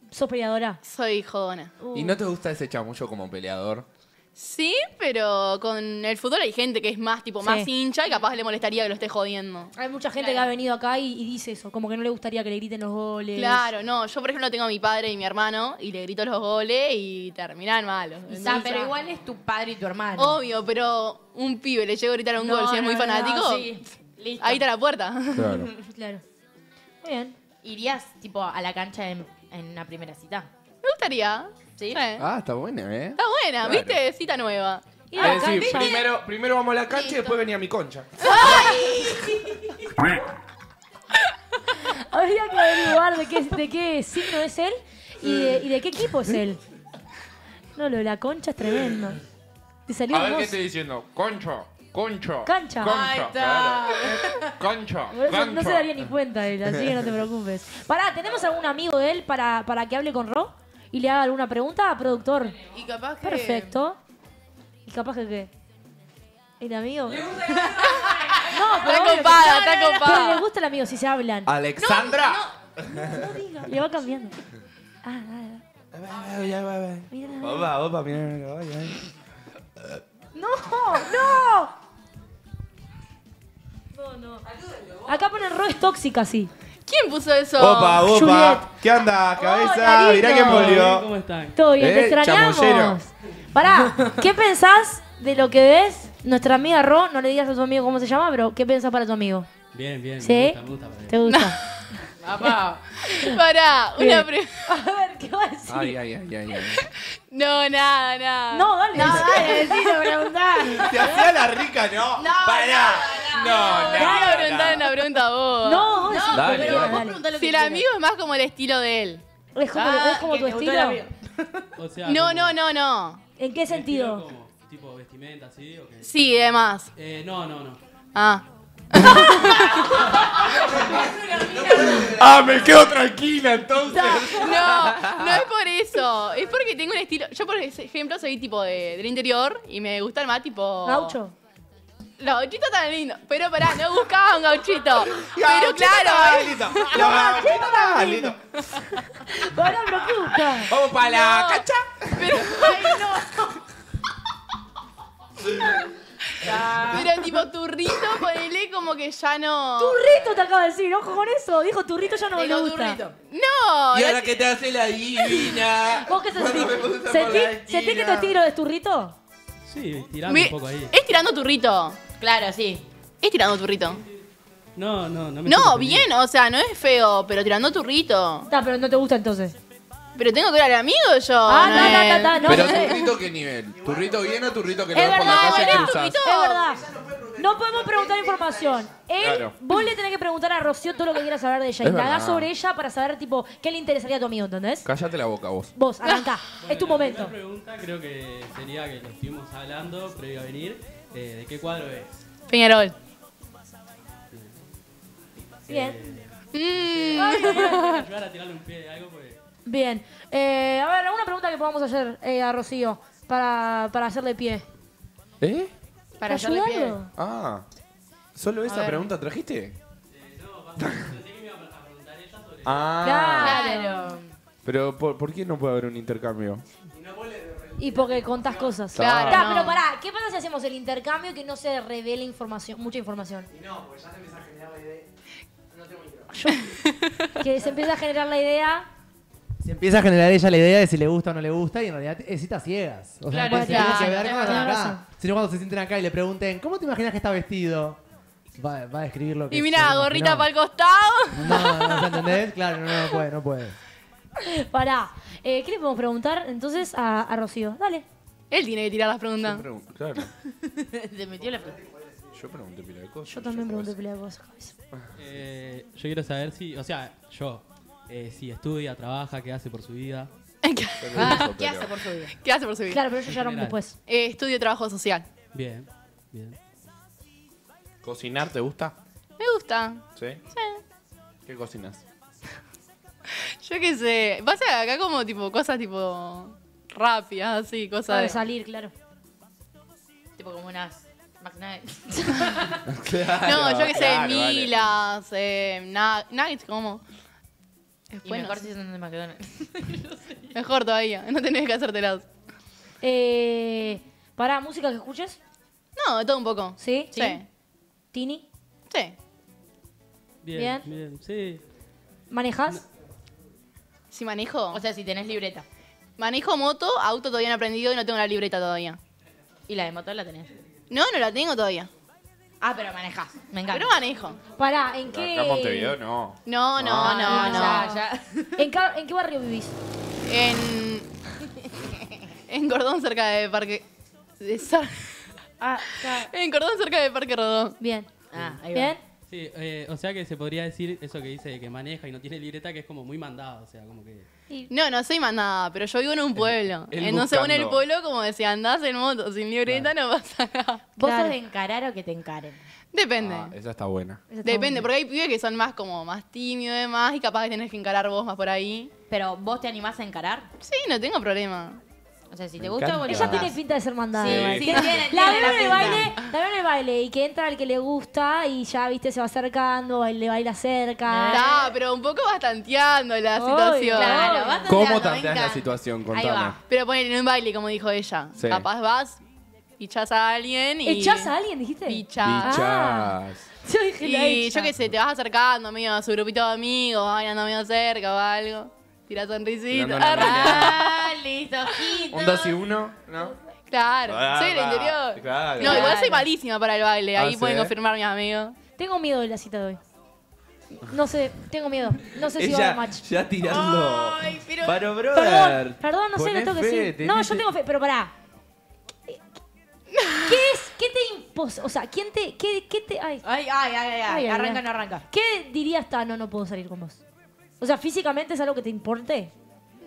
¿Sos peleadora? Soy jodona. ¿Y no te gusta ese chamullo como peleador? Sí, pero con el fútbol hay gente que es más tipo más Sí. hincha y capaz le molestaría que lo esté jodiendo. Hay mucha gente que ha venido acá y, y dice eso, como que no le gustaría que le griten los goles. Claro, no, yo por ejemplo tengo a mi padre y mi hermano y le grito los goles y terminan malos. O sea, Entonces, pero igual es tu padre y tu hermano. Obvio, pero un pibe le llego a gritar un No, gol si es muy no, no, fanático. sí. Listo. Ahí está la puerta. Claro. Claro. Muy bien. ¿Irías tipo a la cancha en, en una primera cita? Me gustaría. ¿Sí? Eh, Ah, está buena, ¿eh? Está buena, Claro. ¿viste? Cita nueva. Y la Es decir, cancha- primero, primero vamos a la cancha y después venía mi concha. Habría que averiguar de qué, de qué signo es él y de, y de qué equipo es él. No, lo de la concha es tremendo. Te salió A ver qué hermoso. estoy diciendo. Concho, concho. Cancha. Concha, Ahí está. claro. Concho, Por eso no concho. se daría ni cuenta él, así que no te preocupes. Pará, ¿tenemos algún amigo de él para, para que hable con Ro? Y le haga alguna pregunta, productor. Y capaz que... Perfecto. ¿Y capaz que qué? ¿El amigo? No, pero Está copada, está Pero le gusta el amigo si se hablan. Alexandra. No diga, le va cambiando. Ah, ah, mira. Opa, opa, mira, mira, vaya. ¡No! ¡No! No, no. Acá ponen Ro es tóxica, sí. ¿Quién puso eso? Opa, Juliet. opa. ¿Qué onda, cabeza? Hola, Mirá lindo. volvió. ¿Cómo están? Todo bien, te Eh, extrañamos. Pará, ¿qué pensás de lo que ves? Nuestra amiga Ro, no le digas a tu amigo cómo se llama, pero ¿qué pensás para tu amigo? Bien, bien. ¿Sí? Me gusta, me gusta. ¿Te gusta? Papá. Pará, una Bien. pre... a ver, ¿qué va a decir? Ay, ay, ay, ay, ay. No, nada, nada. No, dale. No, dale, decilo, preguntá. Te hacía la rica, ¿no? No, Pará. no, No, Te voy a no, preguntar una pregunta a vos. No, vos decís, Dale, pero dale. dale. preguntale lo Si que el quieras. amigo es más como el estilo de él. Es como, Ah, es como que tu te gustó el estilo. amigo. O sea, No, como- no, no, no. ¿En qué ¿estilo sentido? como? ¿Tipo vestimenta así o qué? Sí, además. Eh, no, no, no. Ah. Ah, me quedo tranquila entonces. No, no es por eso. Es porque tengo un estilo. Yo, por ejemplo, soy tipo de, del interior y me gusta más tipo. Gaucho. Los gauchitos tan lindos. Pero pará, no buscaba un gauchito. Pero claro. Claro. Pará, pero ¿qué buscas? Vamos para la No. cancha. Pero, pero tipo turrito, ponele como que ya no. Turrito te acaba de decir, ojo con eso. Dijo turrito ya no me Digo, gusta. turrito. No, Y ahora que te hace la divina. ¿Vos qué sentís? Cuando me puse por ¿Sentís, la ¿Sentís que tu estilo es turrito? Sí, tirando un poco ahí. es tirando turrito. Claro, sí. Es tirando turrito. No, no, no me No, bien, o sea, no es feo, pero tirando turrito. Está, pero no te gusta entonces. Pero tengo que ver al amigo yo. Ah, no es- ta, ta, no. Pero turrito qué nivel? ¿Turrito bien o turrito que Es lo ves por la calle es y verdad. cruzás? Es verdad. No podemos preguntar información. Él, Claro. vos le tenés que preguntar a Rocío todo lo que quieras saber de ella. Es Indagar verdad. sobre ella para saber, tipo, qué le interesaría a tu amigo, ¿entendés? Cállate la boca vos. Vos, arrancá. es tu La momento. primera pregunta creo que sería que lo estuvimos hablando previo a venir. eh, ¿De qué cuadro es? Peñarol. Bien. Mm. ayudar a tirarle un pie de algo porque Bien. Eh, a ver, alguna pregunta que podamos hacer eh, a Rocío para, para hacerle pie. ¿Eh? Para hacerle pie. ayudarlo? Ah. ¿Solo esa ver. pregunta trajiste? Ah. Claro. Pero ¿por, por qué no puede haber un intercambio? Y porque contás cosas. Claro, Ta, no. pero pará, ¿qué pasa si hacemos el intercambio y que no se revele información, mucha información? Que se empieza a generar la idea. Se empieza a generar ella la idea de si le gusta o no le gusta y en realidad es citas ciegas. O sea, Claro, no claro, que ver con acá. Si no, cuando se sienten acá y le pregunten, ¿cómo te imaginas que está vestido? Va, va a describir lo que Y mira, gorrita para el costado. No, no, ¿se ¿entendés? Claro, no, no, no puede, no puede. Pará. Eh, ¿Qué le podemos preguntar entonces a, a Rocío? Dale. Él tiene que tirar las preguntas. Yo pregun- Claro. Se metió la Yo pregunté pila de cosas. Yo también pregunté pelea de cosas. cabeza. eh, yo quiero saber si, o sea, yo, eh, si estudia, trabaja, qué hace por su vida. Ah, ¿Qué hace por su vida? ¿Qué hace por su vida? Claro, pero ellos llegaron general. después. Eh, estudio trabajo social. Bien, bien. ¿Cocinar te gusta? Me gusta. ¿Sí? ¿Qué cocinas? Yo qué sé. Pasa acá como tipo cosas tipo rápidas, así, Para cosas de... salir, claro. Tipo como unas McNuggets. No, yo qué sé, Claro, vale. milas, eh, na- nuggets, como... Y Después no mejor si son de McDonald's. Mejor todavía, no tenés que hacértelas. Eh, pará, música que escuches. No, de todo un poco. ¿Sí? Sí. Tini. Sí. Bien, Bien. bien, sí. ¿Manejas? Si manejo. O sea, si tenés libreta. manejo moto, auto todavía no he aprendido y no tengo la libreta todavía. Y la de motor la tenés. No, no la tengo todavía. Ah, pero manejás. Me encanta. Pero manejo. Pará, ¿en qué. Acá en Montevideo no. No, no, Ah, no, no. Ya, ya. ¿En, ca- en qué barrio vivís? En. En Cordón, cerca de Parque. de Sa- Ah, está. En Cordón, cerca de Parque Rodó. Bien. Ah, ahí va. ¿Bien? Sí, eh, o sea que se podría decir eso que dice que maneja y no tiene libreta, que es como muy mandado, o sea, como que... No, no soy mandada, pero yo vivo en un pueblo. él Entonces, uno en el buscando. pueblo, como decía, andás en moto sin libreta, no pasa nada. ¿Vos Claro. sos de encarar o que te encaren? Depende. Ah, esa está buena. Está Depende, porque hay pibes que son más como más tímidos y demás, y capaz que tenés que encarar vos más por ahí. Pero vos te animás a encarar. Sí, no tengo problema. O sea, si te gusta, vos le Ella tiene pinta de ser mandada. Sí. igual. Sí, tiene- la tiene veo en el baile, la veo en el baile y que entra el que le gusta y ya, viste, se va acercando, le baila cerca. Ah, pero un poco vas tanteando la Obvio, situación. Claro, vas ¿Cómo tanteando, tanteas la situación? Ahí Contame. va. Pero ponele en un baile, como dijo ella. Sí. Capaz vas, pichás a alguien y... ¿Echás a alguien, dijiste? Pichás. Ah. Bichas. Yo dije la Y yo qué sé, te vas acercando medio a su grupito de amigos, bailando medio cerca o algo. Tira sonrisita. Ah, listo, ojito. Un 2 y 1, ¿no? Claro, Ah, soy del va. interior. Claro. No, igual soy malísima para el baile, Ah, ahí ¿sí? pueden confirmar mis amigos. Tengo miedo de la cita de hoy. No sé, tengo miedo. No sé si va a haber Ella match. ya tirando. Ay, pero- Paro, brother. Perdón, perdón, no sé, Poné le tengo que fe, decir. No, yo tengo fe, pero pará. ¿Qué es? ¿Qué te ser. O sea, ¿quién te. ¿Qué, qué te. Ay, Ay, ay, ay, ay, Ay, ay. ay, Arranca, ay. no arranca. ¿Qué dirías, ta, no, no puedo salir con vos? O sea, físicamente es algo que te importe.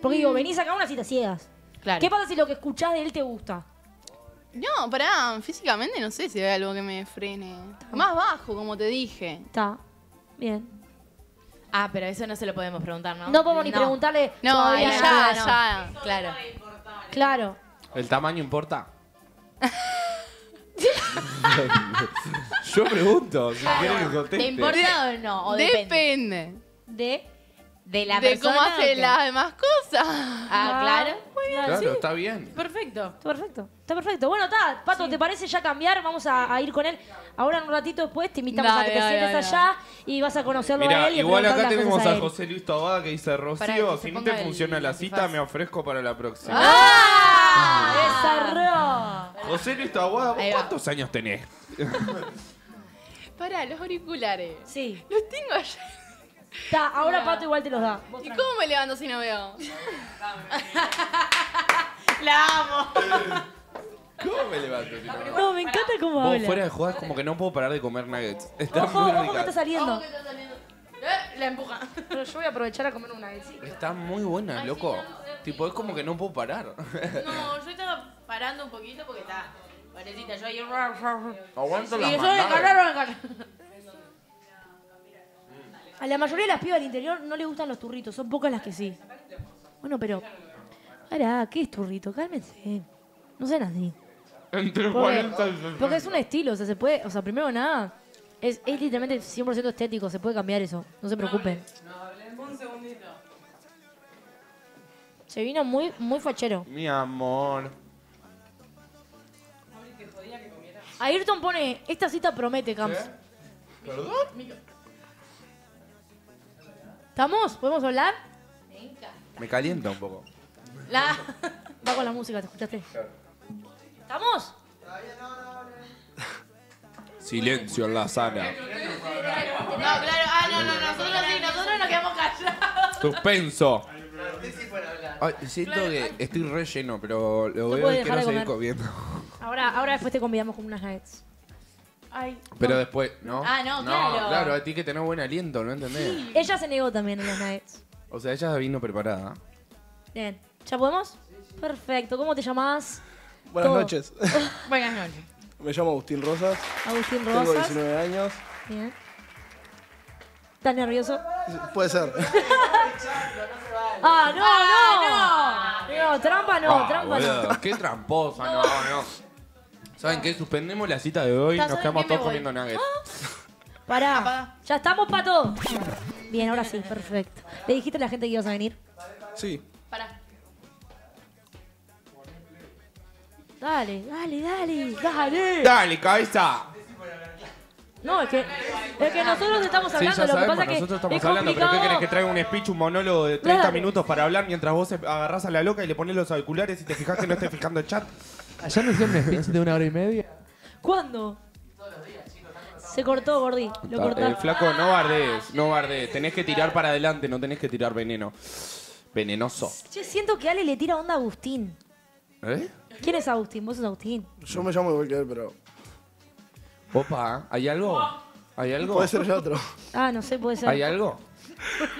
Porque digo, venís acá a una cita ciegas. Claro. ¿Qué pasa si lo que escuchás de él te gusta? No, pará, físicamente no sé si hay algo que me frene. Más bajo, como te dije. Está. Bien. Ah, pero eso no se lo podemos preguntar, ¿no? No podemos ni preguntarle. No, todavía ahí nada. ya, ya. Claro. Claro. ¿El tamaño importa? Yo pregunto, si quieren que conteste. ¿Te importa o no? ¿O depende? Depende. De. De la de persona. cómo o hace las demás cosas. Ah, claro. Muy bien. Claro, sí. está bien. Perfecto. Está perfecto. Está perfecto. Bueno, está. Pato, ¿te parece ya cambiar? Vamos a, a ir con él. Ahora un ratito después te invitamos a que te Dale, dale, sientes dale, allá y vas a conocerlo a Mira, él. y igual acá tenemos a. José Luis Tobada que dice, Rocío, si no te el- funciona la cita, me ofrezco para la próxima. ¡Ah! ¡Desarrollo! José Luis Tobada, ¿vos Ahí va. cuántos años tenés? Pará, los auriculares. Sí. Los tengo allá. Está, ahora Pato igual te los da. Vos ¿Y cómo me levanto si no veo? La amo. ¿Cómo me levanto? si no? No, me encanta cómo Vos habla. fuera de jodas como que no puedo parar de comer nuggets. Está Ojo, muy ojo que está rica. saliendo. Eh, La empuja. Pero yo voy a aprovechar a comer una vez. Está muy buena, loco. Tipo, es como que no puedo parar. No, yo estaba parando un poquito porque está. Parecita, yo ahí. Aguanto Y la yo manada. carrera, de carrera. A la mayoría de las pibas del interior no le gustan los turritos, son pocas las que sí. Bueno, pero. Ahora, ¿qué es turrito? Cálmense. No sean así. Entre Porque, 40 y porque es un estilo, o sea, se puede. O sea, primero nada, es, es literalmente 100% estético, se puede cambiar eso. No se preocupen. Se vino muy, muy fachero. Mi amor. Ayrton pone: Esta cita promete, Camps. ¿Perdón? ¿Estamos? ¿Podemos hablar? Me calienta un poco. La. Va con la música, ¿te escuchaste? ¿Estamos? Silencio en la sala. No, claro. Ah, no, no, nosotros sí, nosotros nos quedamos callados. Suspenso. Ay, siento que estoy re lleno, pero lo veo y quiero dejar de seguir comer. comiendo. Ahora, ahora después te convidamos con unas nuggets. Ay. Pero después, ¿no? Ah, no, claro. claro, a ti que tener buen aliento, ¿no entendés? Ella se negó también en las nuggets. O sea, ella vino preparada. Bien. ¿Ya podemos? Perfecto. ¿Cómo te llamás? Buenas Todo. noches. Buenas noches. Me llamo Agustín Rosas. Agustín Tengo Rosas. 19 años. Bien. ¿Estás nervioso? Puede ser. ¡Ah, no, no! No, trampa no, Ah, trampa boludo, no. Qué tramposa, no, no. ¿Saben qué? Suspendemos la cita de hoy y ¿Sabes nos quedamos todos voy. comiendo nuggets. Pará. ¿Ya estamos, Pato? Bien, ahora sí, perfecto. ¿Le dijiste a la gente que ibas a venir? Sí. Pará. Dale, dale, dale, dale. ¡Dale, cabeza! No, es que, es que nosotros estamos Sí, hablando, ya lo que pasa es que nosotros estamos es hablando, pero ¿qué complicado. querés que traiga un speech, un monólogo de 30 Claro. minutos para hablar mientras vos agarrás a la loca y le pones los auriculares y te fijas que no estés fijando el chat? ¿Allá no hicieron un speech de una hora y media? ¿Cuándo? Se cortó, Gordi. Lo Eh, cortaste. flaco, no bardees, no bardees. Tenés que tirar para adelante, no tenés que tirar veneno. Venenoso. Che, siento que Ale le tira onda a Agustín. ¿Eh? ¿Quién es Agustín? ¿Vos sos Agustín? Yo me llamo igual que él, pero Opa, ¿hay algo? ¿Hay algo? puede ser yo otro. Ah, no sé, puede ser. ¿Hay algo?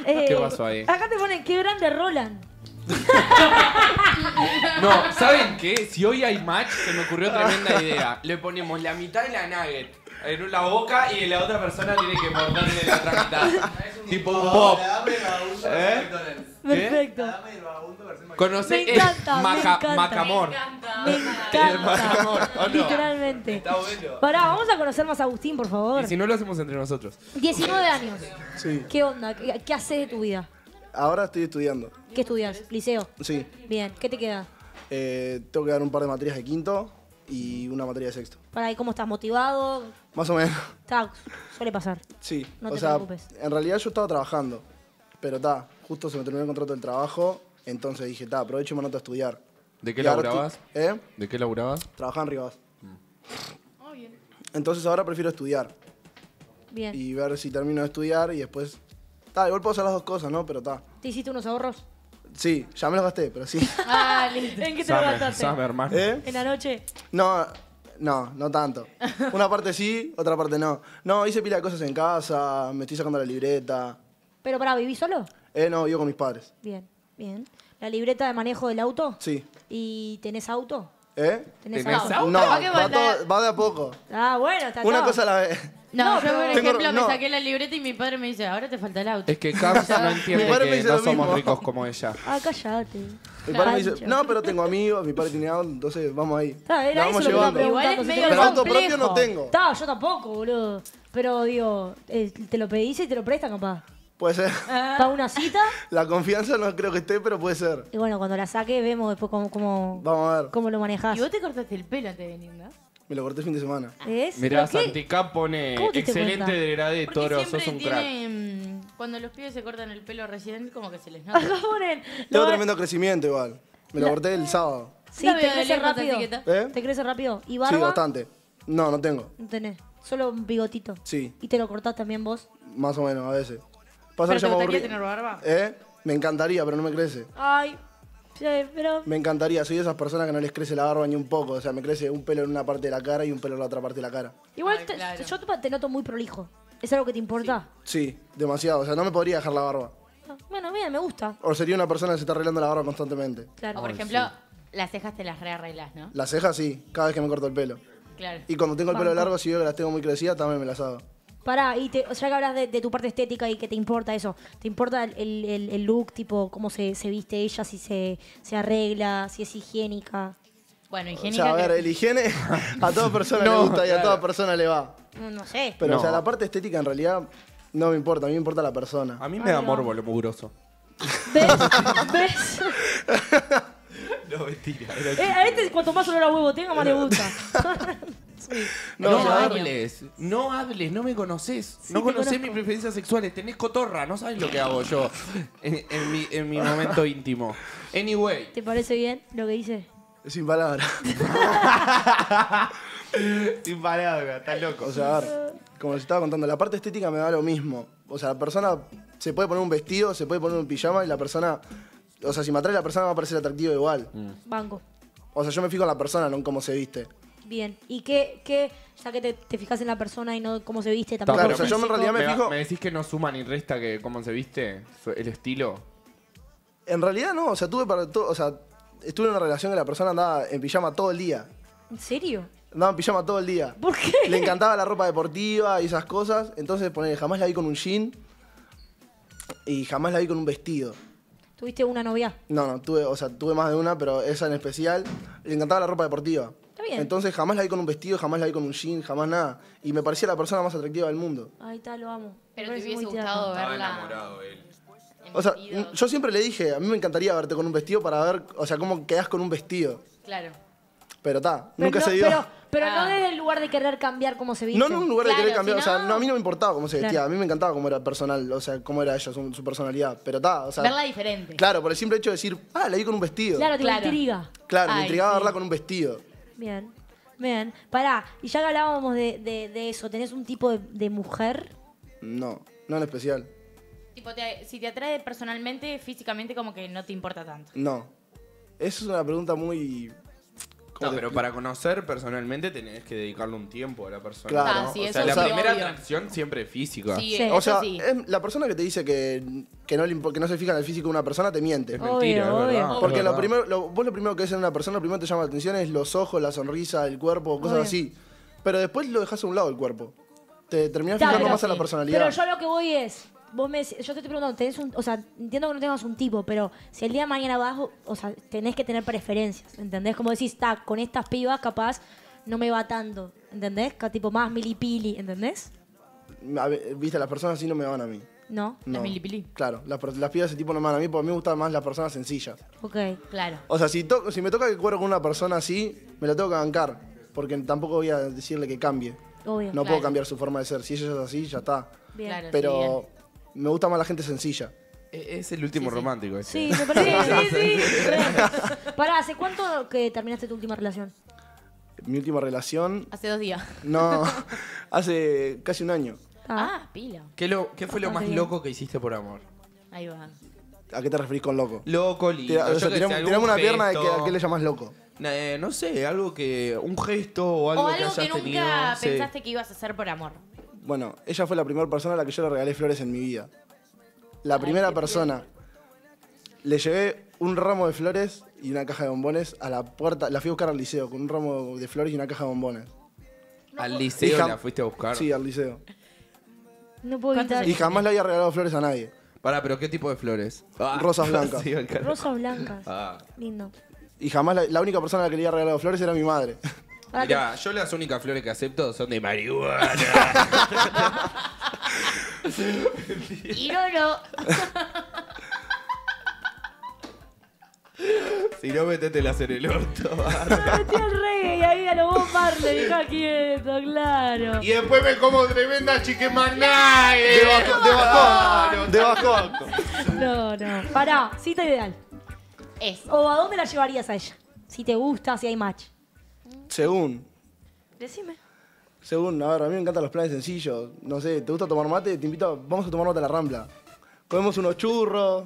Eh, ¿Qué pasó ahí? Acá te ponen, qué grande Roland. No, ¿saben qué? Si hoy hay match, se me ocurrió tremenda idea. Le ponemos la mitad de la nugget en la boca y la otra persona tiene que morderle la otra mitad. tipo un pop. ¿Eh? Perfecto. ¿Conocés? Me encanta, me maca- encanta. Macamor. Me El macamor, encanta. ¿o no? Literalmente. Está bueno. Pará, vamos a conocer más a Agustín, por favor. Y si no lo hacemos entre nosotros. 19 años. Sí. ¿Qué onda? ¿Qué, qué haces de tu vida? Ahora estoy estudiando. ¿Qué estudias? ¿Liceo? Sí. Bien. ¿Qué te queda? Eh, tengo que dar un par de materias de quinto y una materia de sexto. Para ahí, ¿cómo estás? ¿Motivado? Más o menos. Está, suele pasar. Sí. No o te sea, preocupes. en realidad yo estaba trabajando. Pero está, justo se me terminó el contrato del trabajo. Entonces dije, está, aprovecho y me anoto a estudiar. ¿De qué Y ahora laburabas? estoy- ¿Eh? ¿De qué laburabas? Trabajaba en Rivas. Entonces ahora prefiero estudiar Bien. y ver si termino de estudiar y después. Está, igual puedo hacer las dos cosas, ¿no? Pero está. ¿Te hiciste unos ahorros? Sí, ya me los gasté, pero sí. Ah, listo. ¿En qué te lo gastaste? Hermano. ¿Eh? ¿En la noche? No, No, no tanto. Una parte sí, otra parte no. No, hice pila de cosas en casa, me estoy sacando la libreta. Pero para, ¿vivís solo? Eh, no, vivo con mis padres. Bien, bien. ¿La libreta de manejo del auto? Sí. ¿Y tenés auto? ¿Eh? ¿Tenés, ¿Tenés auto? auto? No, ¿Para qué va, mandar? todo- va de a poco. Ah, bueno, está Una todo. cosa a la vez. No, No, yo por tengo- ejemplo no. me saqué la libreta y mi padre me dice, ahora te falta el auto. Es que Caps no entiende Mi padre me que dice no lo somos mismo. ricos como ella. Ah, cállate. Mi padre me dice, no, pero tengo amigos, mi padre tiene auto, entonces vamos ahí. Está, era La vamos eso lo que llevando. estaba Igual es preguntando. si medio tenés Pero auto complejo. propio no tengo. Está, yo tampoco, boludo. Pero digo, eh, te lo pedís y te lo prestan, capaz. Puede ser. Para una cita. La confianza no creo que esté, pero puede ser. Y bueno, cuando la saque, vemos después cómo, cómo, Vamos a ver. cómo lo manejás. Y vos te cortaste el pelo antes de venir, ¿no? Me lo corté el fin de semana. ¿Ves? Mirá, ¿Pero qué? Santicap pone ¿Cómo te diste excelente cuenta? degradé, Porque toro, siempre sos un crack. tiene, mm, cuando los pibes se cortan el pelo recién, como que se les nota. Acá ponen. Tengo lo- tremendo crecimiento igual. Me lo La- corté el sábado. Sí, te de crece rápido. etiqueta. ¿Eh? Te crece rápido. ¿Y Sí, barba? bastante. No, no tengo. No tenés. Solo un bigotito. Sí, ¿Y te lo cortás también vos? más o menos, a veces. Pasa ¿Pero que te gustaría aburrí. tener barba? ¿Eh? Me encantaría, pero no me crece. Ay, sí, pero... Me encantaría. Soy de esas personas que no les crece la barba ni un poco. O sea, me crece un pelo en una parte de la cara y un pelo en la otra parte de la cara. Igual Ay, te- claro. yo te, te noto muy prolijo. ¿Es algo que te importa? Sí, demasiado. O sea, no me podría dejar la barba. Ah, Bueno, bien, me gusta. O sería una persona que se está arreglando la barba constantemente. Claro. O por ejemplo, las cejas te las rearreglas, ¿no? Las cejas sí, cada vez que me corto el pelo. Claro. Y cuando tengo el pelo largo, si veo que las tengo muy crecidas, también me las hago. Pará, y te, ya que hablas de, de tu parte estética y que te importa eso, ¿te importa el, el- look, tipo cómo se, se viste ella, si se, se arregla, si es higiénica? Bueno, O higiénica. sea, a ver, que- el higiene a toda persona No, le gusta y a toda persona le va. No, no sé. Pero, No. o sea, la parte estética en realidad no me importa. A mí me importa la persona. A mí me da morbo lo mugroso. ¿Ves? ¿Ves? No, mentira. era Eh, a este cuanto más olor a huevo tenga, más le gusta. No, No, hables, no hables, no me conoces. no conozco. mis preferencias sexuales, tenés cotorra, no sabes lo que hago yo en, en mi, en mi momento íntimo. Anyway, ¿Te parece bien lo que dice? Sin palabras. sin palabras, estás loco. O sea, a ver, como les estaba contando, la parte estética me da lo mismo. O sea, la persona se puede poner un vestido, se puede poner un pijama y la persona. O sea, si me atrae la persona me va a parecer atractivo igual. Banco. O sea, yo me fijo en la persona, no en cómo se viste. Bien. ¿Y qué, qué ya que te, te fijas en la persona y no cómo se viste, tampoco Claro, o sea, yo en realidad ¿Me, fijo- me decís que no suma ni resta que cómo se viste? ¿El estilo? En realidad no, o sea, tuve para todo. O sea, estuve en una relación que la persona andaba en pijama todo el día. ¿En serio? Andaba en pijama todo el día. ¿Por qué? Le encantaba la ropa deportiva y esas cosas. Entonces, ponele, jamás la vi con un jean y jamás la vi con un vestido. ¿Tuviste una novia? No, no, tuve, o sea, tuve más de una, pero esa en especial. Le encantaba la ropa deportiva. Está bien. Entonces jamás la vi con un vestido, jamás la vi con un jean, jamás nada. Y me parecía la persona más atractiva del mundo. Ahí está, lo amo. Pero Me te hubiese gustado Estaba verla. enamorado él. O sea, vestido. yo siempre le dije, a mí me encantaría verte con un vestido para ver, o sea, cómo quedás con un vestido. Claro. Pero está, nunca no, se dio. Pero, pero no Ah. desde el lugar de querer cambiar cómo se viste. no en un lugar de querer cambiar, si o sea, no- no, a mí no me importaba cómo se vestía, Claro. a mí me encantaba cómo era personal, o sea, cómo era ella, su, su personalidad. Pero está, o sea, Verla diferente. claro, por el simple hecho de decir, ah, la vi con un vestido. Claro, te Claro. intriga. Claro, me Ay, intrigaba sí. verla con un vestido. Bien. Bien. Pará, y ya que hablábamos de, de- de eso, ¿tenés un tipo de, de mujer? No, no en especial. Tipo, te- si te atrae personalmente, físicamente, como que no te importa tanto. No. Esa es una pregunta muy. ¿Cómo No, pero para conocer personalmente tenés que dedicarle un tiempo a la persona. Claro. ¿no? Ah, sí, o eso sea, es la obvio. primera atracción siempre es física. Sí, eso O sea, sí. es- la persona que te dice que, que, no, le impo- que no se fija en el físico de una persona te miente. Es mentira, Obvio, es verdad. obvio. Porque es lo verdad. primero, lo- vos lo primero que ves en una persona, lo primero que te llama la atención es los ojos, la sonrisa, el cuerpo, cosas Obvio. así. Pero después lo dejas a un lado el cuerpo. Te terminás Está, fijando pero más en la sí. personalidad. Pero yo lo que voy es, vos me, yo te estoy preguntando, tenés un, o sea, entiendo que no tengas un tipo, pero si el día de mañana vas, o sea, tenés que tener preferencias, ¿entendés? Como decís, está, con estas pibas capaz no me va tanto, ¿entendés? Que tipo más milipili, ¿entendés? A ver, Viste, las personas así no me van a mí. No, No. milipili. Claro, las, las pibas de ese tipo no me van a mí porque a mí me gustan más las personas sencillas. ok. Claro. O sea, si, to- si me toca que cuero con una persona así, me la tengo que bancar. Porque tampoco voy a decirle que cambie. Obvio. No Claro. puedo cambiar su forma de ser. Si ella es así, ya está. Bien. Claro. Pero me gusta más la gente sencilla. E- Es el último romántico ese. Sí, me parece. sí, sí, Re. Pará, ¿hace cuánto que terminaste tu última relación? Mi última relación, Hace dos días. no, hace casi un año. Ah, Ah, pila. ¿Qué, lo, ¿Qué fue lo más bien. loco que hiciste por amor? Ahí va. ¿A qué te referís con loco? Loco, lindo. Tira- o yo sea, qué tirame, sé, algún tirame una pierna de que, gesto. a qué le llamas loco. Eh, no sé, algo que. Un gesto o algo, o que algo hayas que nunca tenido. sí. pensaste que ibas a hacer por amor. Bueno, ella fue la primera persona a la que yo le regalé flores en mi vida. La primera persona. Le llevé un ramo de flores y una caja de bombones a la puerta. La fui a buscar al liceo con un ramo de flores y una caja de bombones. Al liceo la fuiste a buscar. Sí, al liceo. No puedo ¿Cuántos evitar. Y jamás le había regalado flores a nadie. Pará, pero ¿qué tipo de flores? Ah, Rosas blancas. sí, al carajo. Rosas blancas. Ah. Lindo. Y jamás la, la única persona a la que le había regalado flores era mi madre. Mirá, yo las únicas flores que acepto son de marihuana. Y no, no. si no, métetelas en el orto. Metí al reggae y ahí a lo Bob Marley, deja quieto, claro. y después me como tremenda bajón, de bajón, de bajón. No, no. Pará, cita ideal. Es. ¿O a dónde la llevarías a ella? Si te gusta, si hay match. Según, Decime. según, a ver, a mí me encantan los planes sencillos. No sé, ¿te gusta tomar mate? Te invito, a- vamos a tomar mate a la Rambla. Comemos unos churros,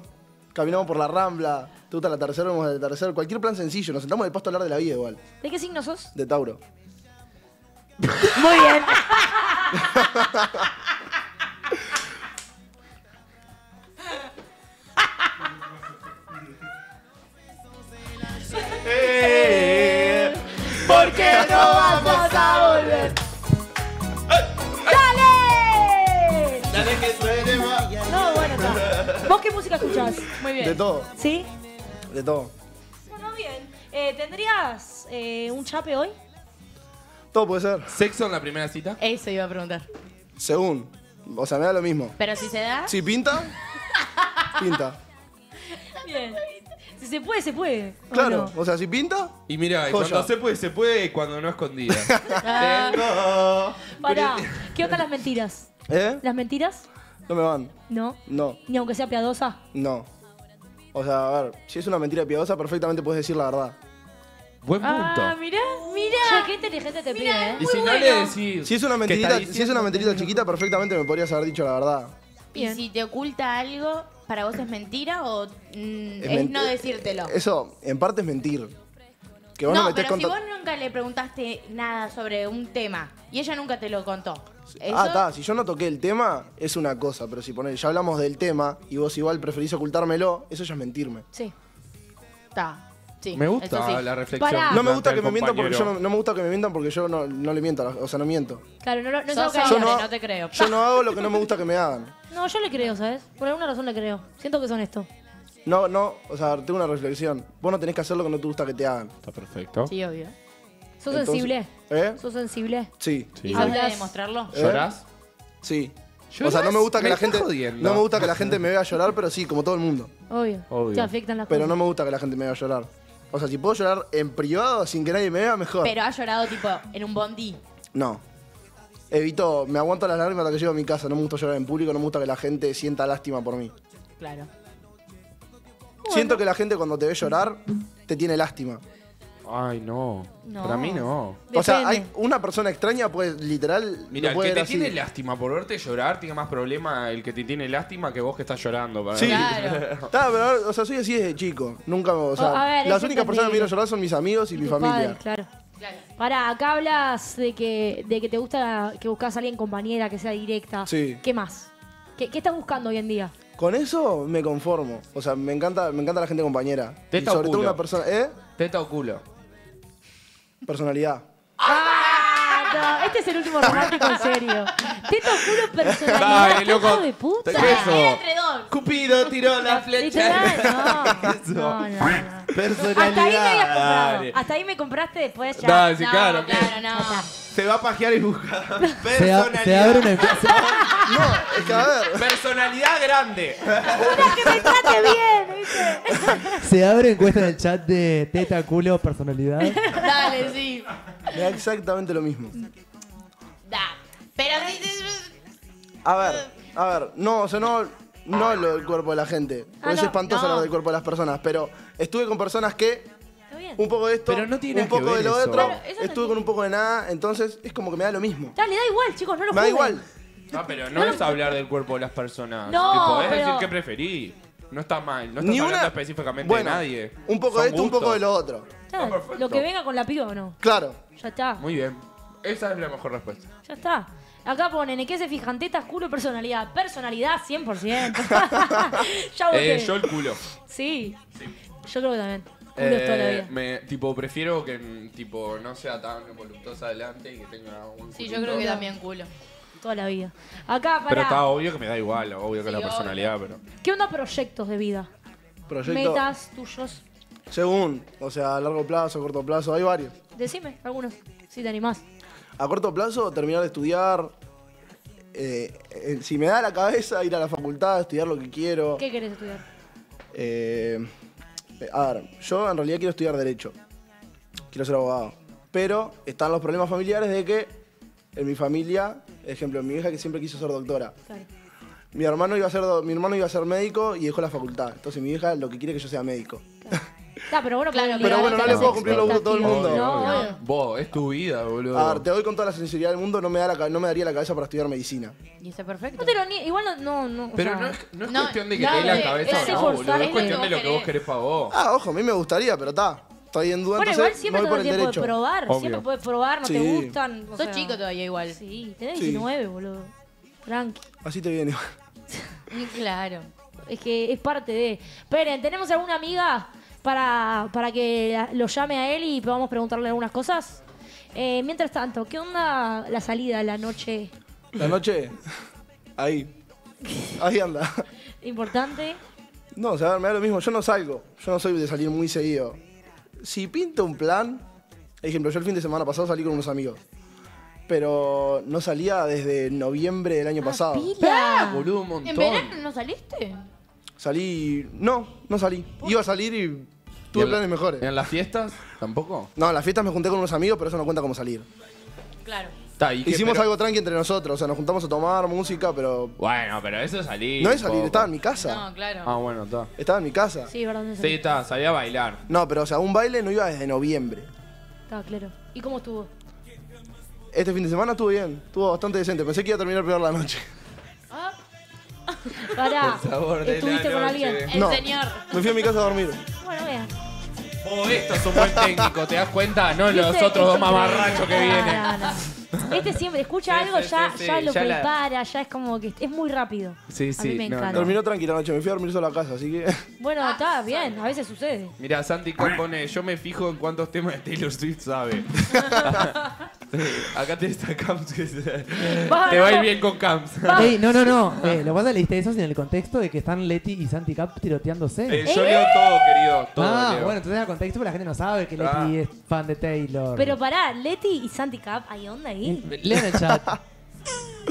caminamos por la Rambla. ¿Te gusta el atardecer? Vamos al atardecer. Cualquier plan sencillo, nos sentamos en el pasto a hablar de la vida igual. ¿De qué signo sos? De Tauro. Muy bien. ¿Vos qué música escuchás? Muy bien. De todo, ¿Sí? de todo. Bueno, bien. Eh, ¿Tendrías eh, un chape hoy? Todo puede ser. ¿Sexo en la primera cita? Eso iba a preguntar. Según. O sea, me da lo mismo. Pero si se da. Si pinta, pinta. Bien. Si se puede, se puede. ¿o Claro, no? o sea, si pinta, Y mira, y Joya. cuando se puede, se puede, y cuando no escondida. Ah, Tengo. Pará. ¿Qué onda las mentiras? ¿eh? ¿Las mentiras? No me van. No. No, Ni aunque sea piadosa. no. O sea, a ver, si es una mentira piadosa, perfectamente puedes decir la verdad. Buen punto. Ah, mirá, mirá. Che, qué inteligente te pide, ¿eh? y si no le decís. Si es una que está mentirita, si es una mentirita chiquita, perfectamente me podrías haber dicho la verdad. Y si te oculta algo, ¿para vos es mentira o mm, es, no decírtelo? Eso, en parte es mentir. Que vos no, no, me estés pero si vos nunca le preguntaste nada sobre un tema y ella nunca te lo contó. Eso, Ah, está, si yo no toqué el tema, es una cosa, pero si poner, ya hablamos del tema y vos igual preferís ocultármelo, eso ya es mentirme. Sí. está. Sí, Me gusta sí. la reflexión. Pará. No me gusta que me mientan porque yo no, no me gusta que me mientan porque yo no, no le miento, o sea, no miento. Claro, no, no, no no- no te creo. Yo no hago lo que no me gusta que me hagan. No, yo le creo, ¿sabes? Por alguna razón le creo. Siento que es honesto. No, no, o sea, tengo una reflexión. Vos no tenés que hacer lo que no te gusta que te hagan. Está perfecto. Sí, obvio. ¿Sos Entonces- sensible? ¿Eh? ¿Sos sensible? Sí. Sí. ¿Y sos de demostrarlo? ¿Eh? ¿Llorás? Sí. ¿Llorás? O sea, no me gusta que Me la gente. jodiendo. No me gusta que la gente me vea llorar, pero sí, como todo el mundo. Obvio. Obvio. Te afectan las Pero cosas. no me gusta que la gente me vea llorar. O sea, si puedo llorar en privado sin que nadie me vea, mejor. Pero has llorado tipo en un bondi. No. Evito, me aguanto las lágrimas hasta que llego a mi casa. No me gusta llorar en público, no me gusta que la gente sienta lástima por mí. Claro. Siento que la gente cuando te ve llorar, te tiene lástima. Ay, no. No. Para mí no. O sea, Depende. hay una persona extraña, pues literal. Mira, lo el puede que te ver así. tiene lástima por verte llorar tiene más problema el que te tiene lástima que vos que estás llorando. para Sí. Claro. Está, pero o sea, soy así desde chico. Nunca, o sea, Oh, a ver, las es únicas personas que me vieron llorar son mis amigos y, mi tu familia. padre, claro. Pará, acá hablas de que, de que te gusta, que buscas a alguien compañera, que sea directa. Sí. ¿Qué más? ¿Qué, qué estás buscando hoy en día? Con eso me conformo. O sea, me encanta, me encanta la gente compañera. Y Teta o sobre todo culo. una persona, ¿eh? Teta o culo. Personalidad. Ah, no, este es el último romántico en serio. Teto culo personalidad. Dale, ¿qué loco. hijo de puta. Eso. Era entre dos. Cupido tiró la Literal, flecha. no. No, no, no. Personalidad. Hasta ahí me habías comprado. Dale. Hasta ahí me compraste después ya. Dale, sí, No, claro. claro, no. Se va a pajear y busca. Se, a- Personalidad. se abre una empresa. No, es que a ver. Personalidad grande. Una que me trate bien, ¿viste? Se abre encuesta en el chat de teta, culo, personalidad. Dale, sí. Me da exactamente lo mismo. Da. Pero. A ver, a ver, no, o sea, no, no lo del cuerpo de la gente. Porque Ah, es no, espantoso no. hablar del cuerpo de las personas. Pero estuve con personas que Está bien. un poco de esto, Pero no tiene un nada que poco de ver lo eso. otro, Claro, eso no estuve con un poco de nada, entonces es como que me da lo mismo. Dale, da igual, chicos, no lo Me da juzguen. igual. No, pero no es hablar del cuerpo de las personas. No, Tipo, es pero- decir qué preferí. No está mal. No estás Ni hablando una- específicamente Bueno, de nadie. un poco Son de esto, un poco gustos. de lo otro. Claro, Ah, perfecto. lo que venga con la piba o no. Claro. Ya está. Muy bien. Esa es la mejor respuesta. Ya está. Acá ponen, ¿en qué se fijan? Tetas, culo, personalidad. Personalidad, 100%. ya voté. Eh, yo el culo. Sí. Yo creo que también. Culo toda la Eh, vida. me, tipo, prefiero que mm, tipo, no sea tan voluptuosa adelante y que tenga un Sí, yo creo que también culo. Toda la vida. Acá, Pero está para. obvio que me da igual, obvio que la obvio. personalidad, pero... ¿Qué onda proyectos de vida? Proyecto. Metas tuyos. Según, o sea, a largo plazo, a corto plazo, hay varios. Decime algunos, si te animás. A corto plazo, terminar de estudiar. eh, eh, si me da la cabeza, ir a la facultad, estudiar lo que quiero. ¿Qué querés estudiar? Eh, a ver, yo en realidad quiero estudiar Derecho. Quiero ser abogado. Pero están los problemas familiares de que en mi familia, ejemplo, mi hija que siempre quiso ser doctora. Claro. Mi hermano iba a ser mi hermano iba a ser médico y dejó la facultad. Entonces mi hija lo que quiere es que yo sea médico. Está, pero bueno, Claro, pero bueno, no le puedo cumplir los gustos a todo el mundo. No. Vos, es tu vida, boludo. A ver, te doy con toda la sinceridad del mundo, no me, da la, no me daría la cabeza para estudiar medicina. Y está perfecto. No te lo nie- igual no, no, no, o Pero sea, no es, no es cuestión de que no, te dé la cabeza o no, boludo. Es es cuestión de lo que vos querés. para vos. Ah, ojo, a mí me gustaría, pero está. Estoy en duda, Bueno, igual siempre todo el tiempo de probar. Obvio. Siempre puedes probar, no te gustan. o Sos sea, chico todavía igual. Sí, tenés Sí. 19, boludo. Tranqui. Así te viene. Claro. Es que es parte de. Esperen, ¿tenemos alguna amiga para, para que lo llame a él y podamos preguntarle algunas cosas? Eh, mientras tanto, ¿qué onda la salida, la noche La noche, ahí. Ahí anda. importante? No, o sea, me da lo mismo. Yo no salgo. Yo no soy de salir muy seguido. Si pinto un plan, ejemplo, yo el fin de semana pasado salí con unos amigos. Pero no salía desde noviembre del año pasado. ¡Pila! Boludo, un montón. ¿En verano no saliste? Salí. No, no salí. Iba a salir y tuve ¿Y en la- planes mejores. ¿En las fiestas? ¿Tampoco? No, en las fiestas me junté con unos amigos, pero eso no cuenta como salir. Claro. Está, ¿y qué? Hicimos Pero- algo tranqui entre nosotros, o sea, nos juntamos a tomar música, pero. Bueno, pero eso es salir. No es salir, poco. estaba en mi casa. No, claro. Ah, bueno, está. Estaba en mi casa. Sí, verdad, no Sí, está, salí a bailar. No, pero o sea, un baile no iba desde noviembre. Está claro. ¿Y cómo estuvo? Este fin de semana estuvo bien, estuvo bastante decente. Pensé que iba a terminar peor la noche. Pará, El sabor de la ¿estuviste con noche. alguien? El No. señor. Me fui a mi casa a dormir. Bueno, vean. Oh, esto es un buen técnico, ¿te das cuenta? No los ¿Viste? otros dos mamarrachos que No, vienen. no, no. Este siempre escucha Sí, algo, sí, ya, sí, ya sí, lo ya la- prepara, ya es como que es muy rápido. Sí, A mí sí, me no, encanta. no. Terminó tranquila la noche, me fui a dormir solo a casa, así que. Bueno, está bien, a veces sucede. Mira, Santi Cam pone, yo me fijo en cuántos temas de Taylor Swift sabe. Acá te está Camps. que se- Te va a ir bien con Camps. Ey, no, no, no. Eh, lo que pasa es que leíste eso sin el contexto de que están Leti y Santi Cap tiroteándose. Eh, yo leo todo, querido. Todo ah, leo. bueno, entonces el contexto porque la gente no sabe que Leti Ah. es fan de Taylor. Pero pará, Leti y Santi Cap, ¿hay onda ahí? Lean el chat.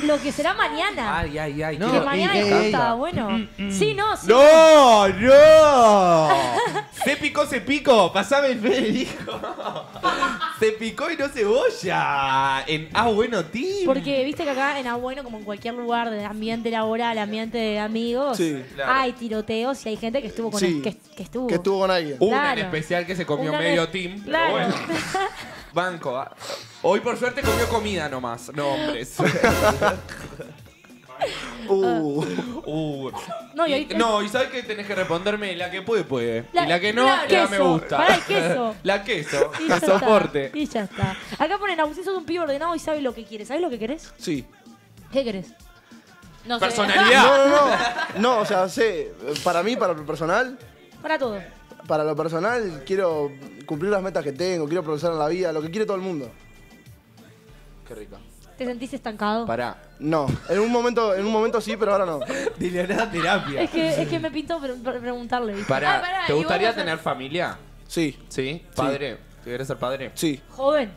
Lo que será mañana. Ay, ay, ay. No, que mañana ey, hay ey, junta, ey. bueno. Sí, no, sí. ¡No! ¡No! se picó, se picó. Pasame el Federico. se picó y no cebolla. En Ah, bueno, team. Porque viste que acá en Abueno, como en cualquier lugar de ambiente laboral, ambiente de amigos, Sí, claro. hay tiroteos y hay gente que estuvo con Sí. el, que, que estuvo. que estuvo con alguien. Una Claro. en especial que se comió Una medio team. pero Claro. bueno. Banco. ah. Hoy por suerte comió comida nomás, no hombres. Uh, Uh. No, y no, y sabes que tenés que responderme, la que puede, puede. La- y la que no, ya me gusta. Pará, el queso. la queso, Y ya el está. soporte. Y ya está. Acá ponen, Agustín, sos un pibe ordenado y sabe lo que quiere. ¿Sabes lo que querés? sí. ¿Qué querés? No sé. Personalidad. No, no, no. No, o sea, sé, para mí, para lo personal, Para todo. Para lo personal, quiero cumplir las metas que tengo, quiero progresar en la vida, lo que quiere todo el mundo. Qué rica. ¿Te sentís estancado? Pará. No, en un momento, en un momento sí, pero ahora no. Dile a terapia. Es que, es que me pintó pre- pre- preguntarle, ¿viste? Pará, Ah, pará, ¿te y vos gustaría no tener familia? Sí, ¿Sí? ¿Padre? ¿Quieres ser padre? sí, Joven.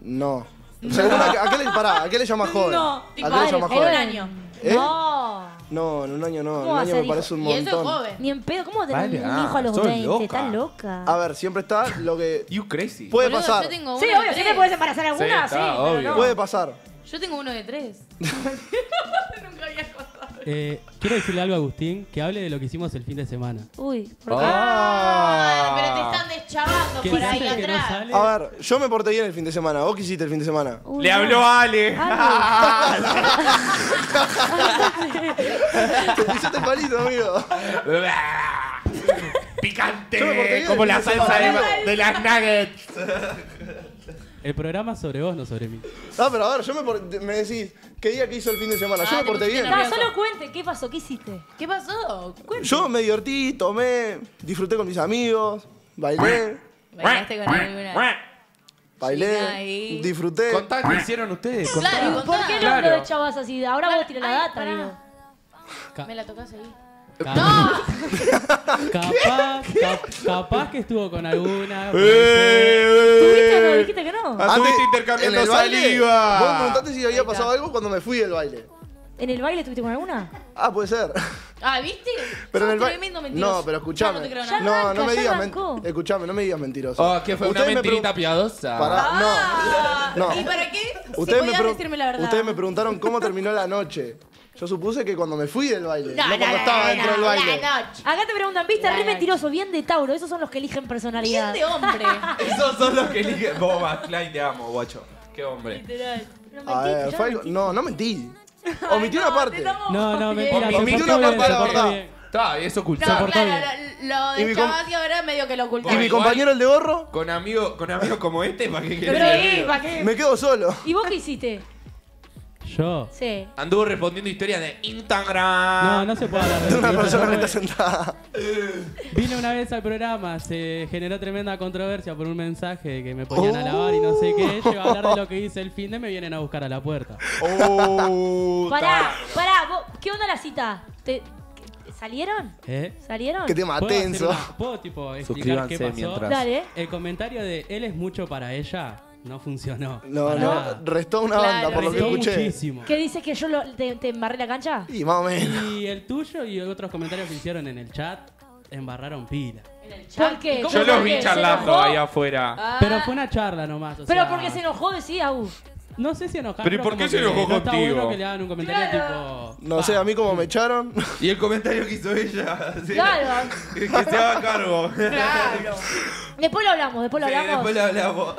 no. Según a, qué- a qué le, pará, ¿a qué le llamas joven? No, ¿A tipo, qué le llamas en un joven? año. ¿Eh? No. No, en un año no, en ¿Cómo un va a año me parece un Y eso es montón. joven. Ni en pedo. ¿Cómo tener Vale, un ah, hijo a los sos 20? loca. Estás loca. A ver, siempre está lo que You crazy. puede Boludo, pasar. Yo tengo Sí, uno de obvio, tres. te puedes embarazar alguna, Sí, sí, está, pero obvio. no. Puede pasar. Yo tengo uno de tres. Nunca había contado. Eh, quiero decirle algo a Agustín, que hable de lo que hicimos el fin de semana. Uy, ¿por qué? Ah, pero te están deschavando Que por dice ahí que no atrás. sale. A ver, yo me porté bien el fin de semana. ¿Vos qué hiciste el fin de semana? Uy, Le no. habló a Ale. Te pisaste el palito, amigo. Picante. Yo me porté bien Como la salsa de, de las nuggets. El programa es sobre vos, no sobre mí. No, pero a ver, yo me, me decís, ¿qué día que hizo el fin de semana? Yo Ah, me porté bien. No, solo cuente, ¿qué pasó? ¿Qué hiciste? ¿Qué pasó? Yo me divertí, tomé, disfruté con mis amigos, bailé, ¿Bailaste con alguna? bailé, ahí. disfruté. Contá qué hicieron ustedes. contá. Claro, ¿Por qué no Claro. lo echabas así? Ahora vos tirás la Ay, data, pará. digo. Ca- ¿Me la tocas ahí? Ca- capaz, cap- capaz que estuvo con alguna. ¿Tuviste o no? ¡Eh! Dijiste que no. Estuviste intercambiando en el baile, saliva. Vos me preguntaste si había pasado algo cuando me fui del baile. ¿En el baile estuviste con alguna? Ah, puede ser. Ah, ¿viste? Pero en el baile. tremendo mentiroso. No, pero escuchame. Ya no te creo Ya nada. No, no arranca, me digas arrancó. men- Escuchame, no me digas mentiroso. Oh, ¿qué fue? ¿Una Ustedes mentirita piadosa? Pará, Ah, no. No. ¿Y para qué? Ustedes, si me decirme la verdad. ustedes me preguntaron cómo terminó la noche. Yo supuse que cuando me fui del baile, no, No, cuando no, estaba no, dentro no, del baile. La. Acá te preguntan, ¿viste? La Re mentiroso, bien de Tauro. Esos son los que eligen personalidad. Bien de hombre. Esos son los que eligen. Vos, Max Klein, te amo, guacho. Qué hombre. No A mentiste, ver, fue no algo- mentí. no, no mentí. Omití una parte. No, no, mentira. se Omití portó una bien, parte se de portó verdad. bien. Está, eso No, ocultó. portó claro, lo, lo Y mi de com- Chavas y ahora medio que lo Y ocultaron. mi compañero el de gorro, Con amigos con amigos como este, ¿para qué Pero querés? ¿y ¿para qué? me quedo solo. ¿Y vos qué hiciste? Yo. Sí. Anduvo respondiendo historias de Instagram. No, no se puede hablar de una eso. persona que está sentada. Vine una vez al programa, se generó tremenda controversia por un mensaje que me ponían a lavar y no sé qué. Llego a hablar de lo que hice el fin de me vienen a buscar a la puerta. Oh, Pará, pará. vos- ¿Qué onda la cita? ¿Te- ¿Salieron? ¿Eh? ¿Salieron? Que tema ¿Puedo, hacer tenso. una- ¿Puedo, tipo, explicar qué Suscríbanse pasó? mientras. Dale. El comentario de él es mucho para ella no funcionó. No, Para no, nada. restó una Claro, banda por lo que Restó escuché. muchísimo. ¿Qué dices que yo lo- te, te embarré la cancha? Y más o menos. Y el tuyo y otros comentarios que hicieron en el chat embarraron pila. ¿Por qué? ¿Cómo Yo los ¿Por vi charlando enojó? ahí afuera. Ah, Pero fue una charla nomás. o Pero sea, porque se enojó, decía, uh. No sé si enojar. Pero ¿y por qué se que enojó no está contigo? bueno que le hagan un comentario tipo. No "Pa". sé, a mí como me echaron. Y el comentario que hizo ella. sí, Claro. Que se haga cargo. Claro. Después lo hablamos, después lo Sí, hablamos. después le hablamos.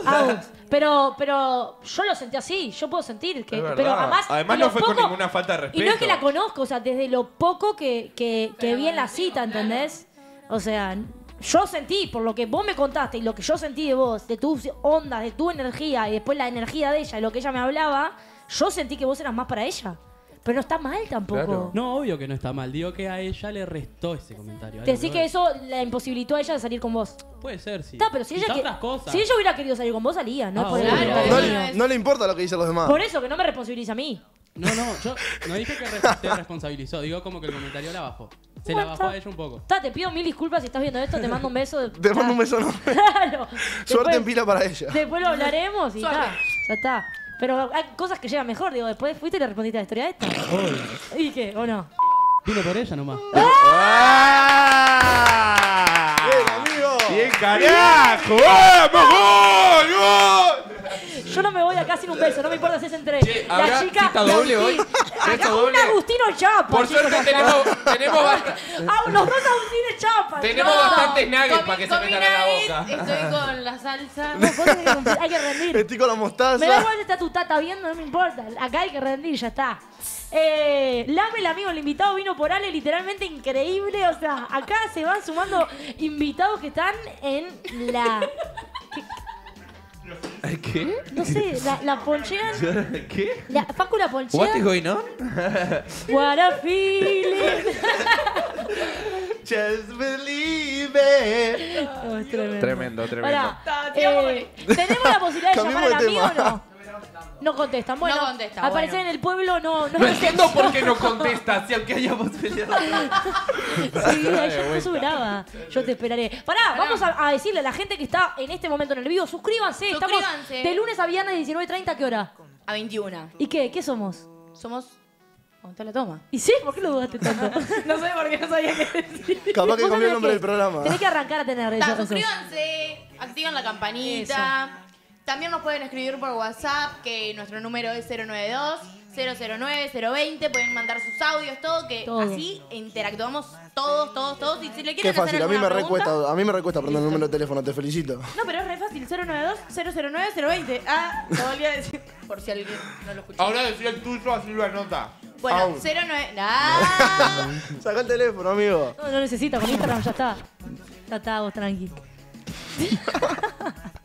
Pero, pero yo lo sentí así, yo puedo sentir que. Es verdad. pero además, Además de no lo fue con ninguna falta de Y no es que respeto. la conozco, o sea, desde lo poco que, que, que vi en la cita, ¿entendés? O sea, yo sentí, por lo que vos me contaste y lo que yo sentí de vos, de tus ondas, de tu energía y después la energía de ella y lo que ella me hablaba, yo sentí que vos eras más para ella. Pero no está mal tampoco. Claro. No, obvio que no está mal. Digo que a ella le restó ese comentario. Te decís que eso la imposibilitó a ella de salir con vos. Puede ser, sí. Está, pero si ella, Quizá que- otras cosas. si ella hubiera querido salir con vos, salía, ¿no? Ah, por, el- obvio. por el No, le- no le importa lo que dicen los demás. Por eso, que no me responsabiliza a mí. No, no, yo no dije que re- te responsabilizó. Digo como que el comentario la bajó. Se la bajó a ella un poco. Está, te pido mil disculpas si estás viendo esto, te mando un beso. Te mando un beso enorme. Claro. Suerte Después- en pila para ella. Después lo hablaremos y está. Ya está. Pero hay cosas que llegan mejor, digo, después fuiste y le respondiste a la historia esta. Obvio. ¿Y qué? ¿O no? Vine por ella nomás. ¡Ah! Bien, amigo. ¡Bien, carajo! ¡Vamos, gol, gol! Yo no me voy acá sin un beso, no me importa si es entre Che, la ¿habrá chica cita doble hoy? Acá ¿Beso un doble? Agustino Chapa. Por suerte tenemos, tenemos, bast- Ah, los dos Agustines Chapa. tenemos bastantes nuggets para que se metan en la boca. Estoy con la salsa. No, vos hay que rendir. Estoy con la mostaza. Me da igual si está tu tata viendo, no me importa. Acá hay que rendir, ya está. Eh, Lame, el amigo, el invitado vino por Ale, literalmente increíble. O sea, acá se van sumando invitados que están en la. ¿Qué? No sé, la, la ponchean. ¿Qué? La, Facu la What is going on? What a feeling. Just believe it. Oh, es tremendo. Tremendo, tremendo. Pará, eh, ¿Tenemos la posibilidad de llamar al amigo o no? No contestan. Bueno, No contesta, aparecer bueno. en el pueblo no. No, No entiendo por qué no contestas, si aunque hayamos peleado. Sí, ella no sube nada. Yo te esperaré. Pará, vamos a, a decirle a la gente que está en este momento en el vivo, suscríbanse. Estamos Suscríbanse. de lunes a viernes 19.30, ¿a qué hora? A 21. ¿Y qué? ¿Qué somos? Somos. ¿Cuánto la toma? ¿Y sí? ¿Por qué lo dudaste tanto? No sé por qué no sabía qué decir. Capaz que Vos cambió sabés el nombre que del programa. Tenés que arrancar a tener eso. Ta, eso. suscríbanse, activan la campanita. También nos pueden escribir por WhatsApp, que nuestro número es 092 009 020. Pueden mandar sus audios, todo, que Todo. así interactuamos todos, todos, todos. Y si le Qué quieren hacer fácil, a mí me pregunta- recuesta, a mí me recuesta aprender el número de teléfono, te felicito. No, pero es re fácil, 092 009 020. Ah, lo volví a decir, por si alguien no lo escuchó. Ahora decía el tuyo, así lo anota. Bueno, Au. 09... Ah. Saca el teléfono, amigo. No, no necesita, con Instagram ya está. Ya está, vos tranqui.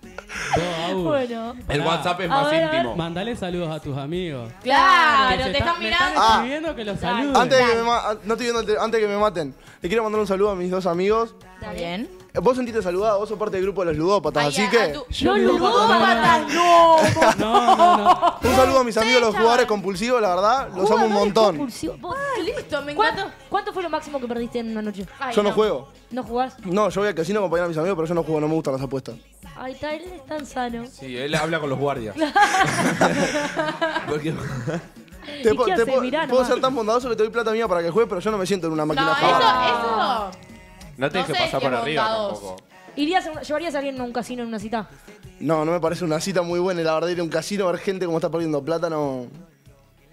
No. Bueno. El. WhatsApp es más ver, íntimo. Mandale saludos a tus amigos. Claro, te está- están mirando. escribiendo que los saluden. Antes de que me ma- no estoy viendo el te- antes de que me maten, le quiero mandar un saludo a mis dos amigos. Está bien. Vos sentiste saludado, vos sos parte del grupo de los ludópatas, Ay, así que Yo ¡No, ludópatas! ¡No! No, no, no. un saludo a mis amigos los jugadores compulsivos, la verdad, los amo un montón. compulsivos. Vos- Listo, me ¿Cuánto, encantó. ¿Cuánto fue lo máximo que perdiste en una noche? Ay, Yo no juego. ¿No jugás? No, yo voy al casino a acompañar a mis amigos, pero yo no juego, no me gustan las apuestas. Ay, está, él es tan sano. Sí, él habla con los guardias. Porque- Te, ¿Y po- qué te hace? po- Mirá puedo nomás. ser tan bondadoso que te doy plata mía para que juegues, pero yo no me siento en una máquina No, eso, eso. no te No dejes sé pasar qué por arriba tampoco. ¿Irías a una- ¿Llevarías a alguien a un casino en una cita? No, no me parece una cita muy buena, y la verdad, ir a un casino a ver gente como está perdiendo plata, no.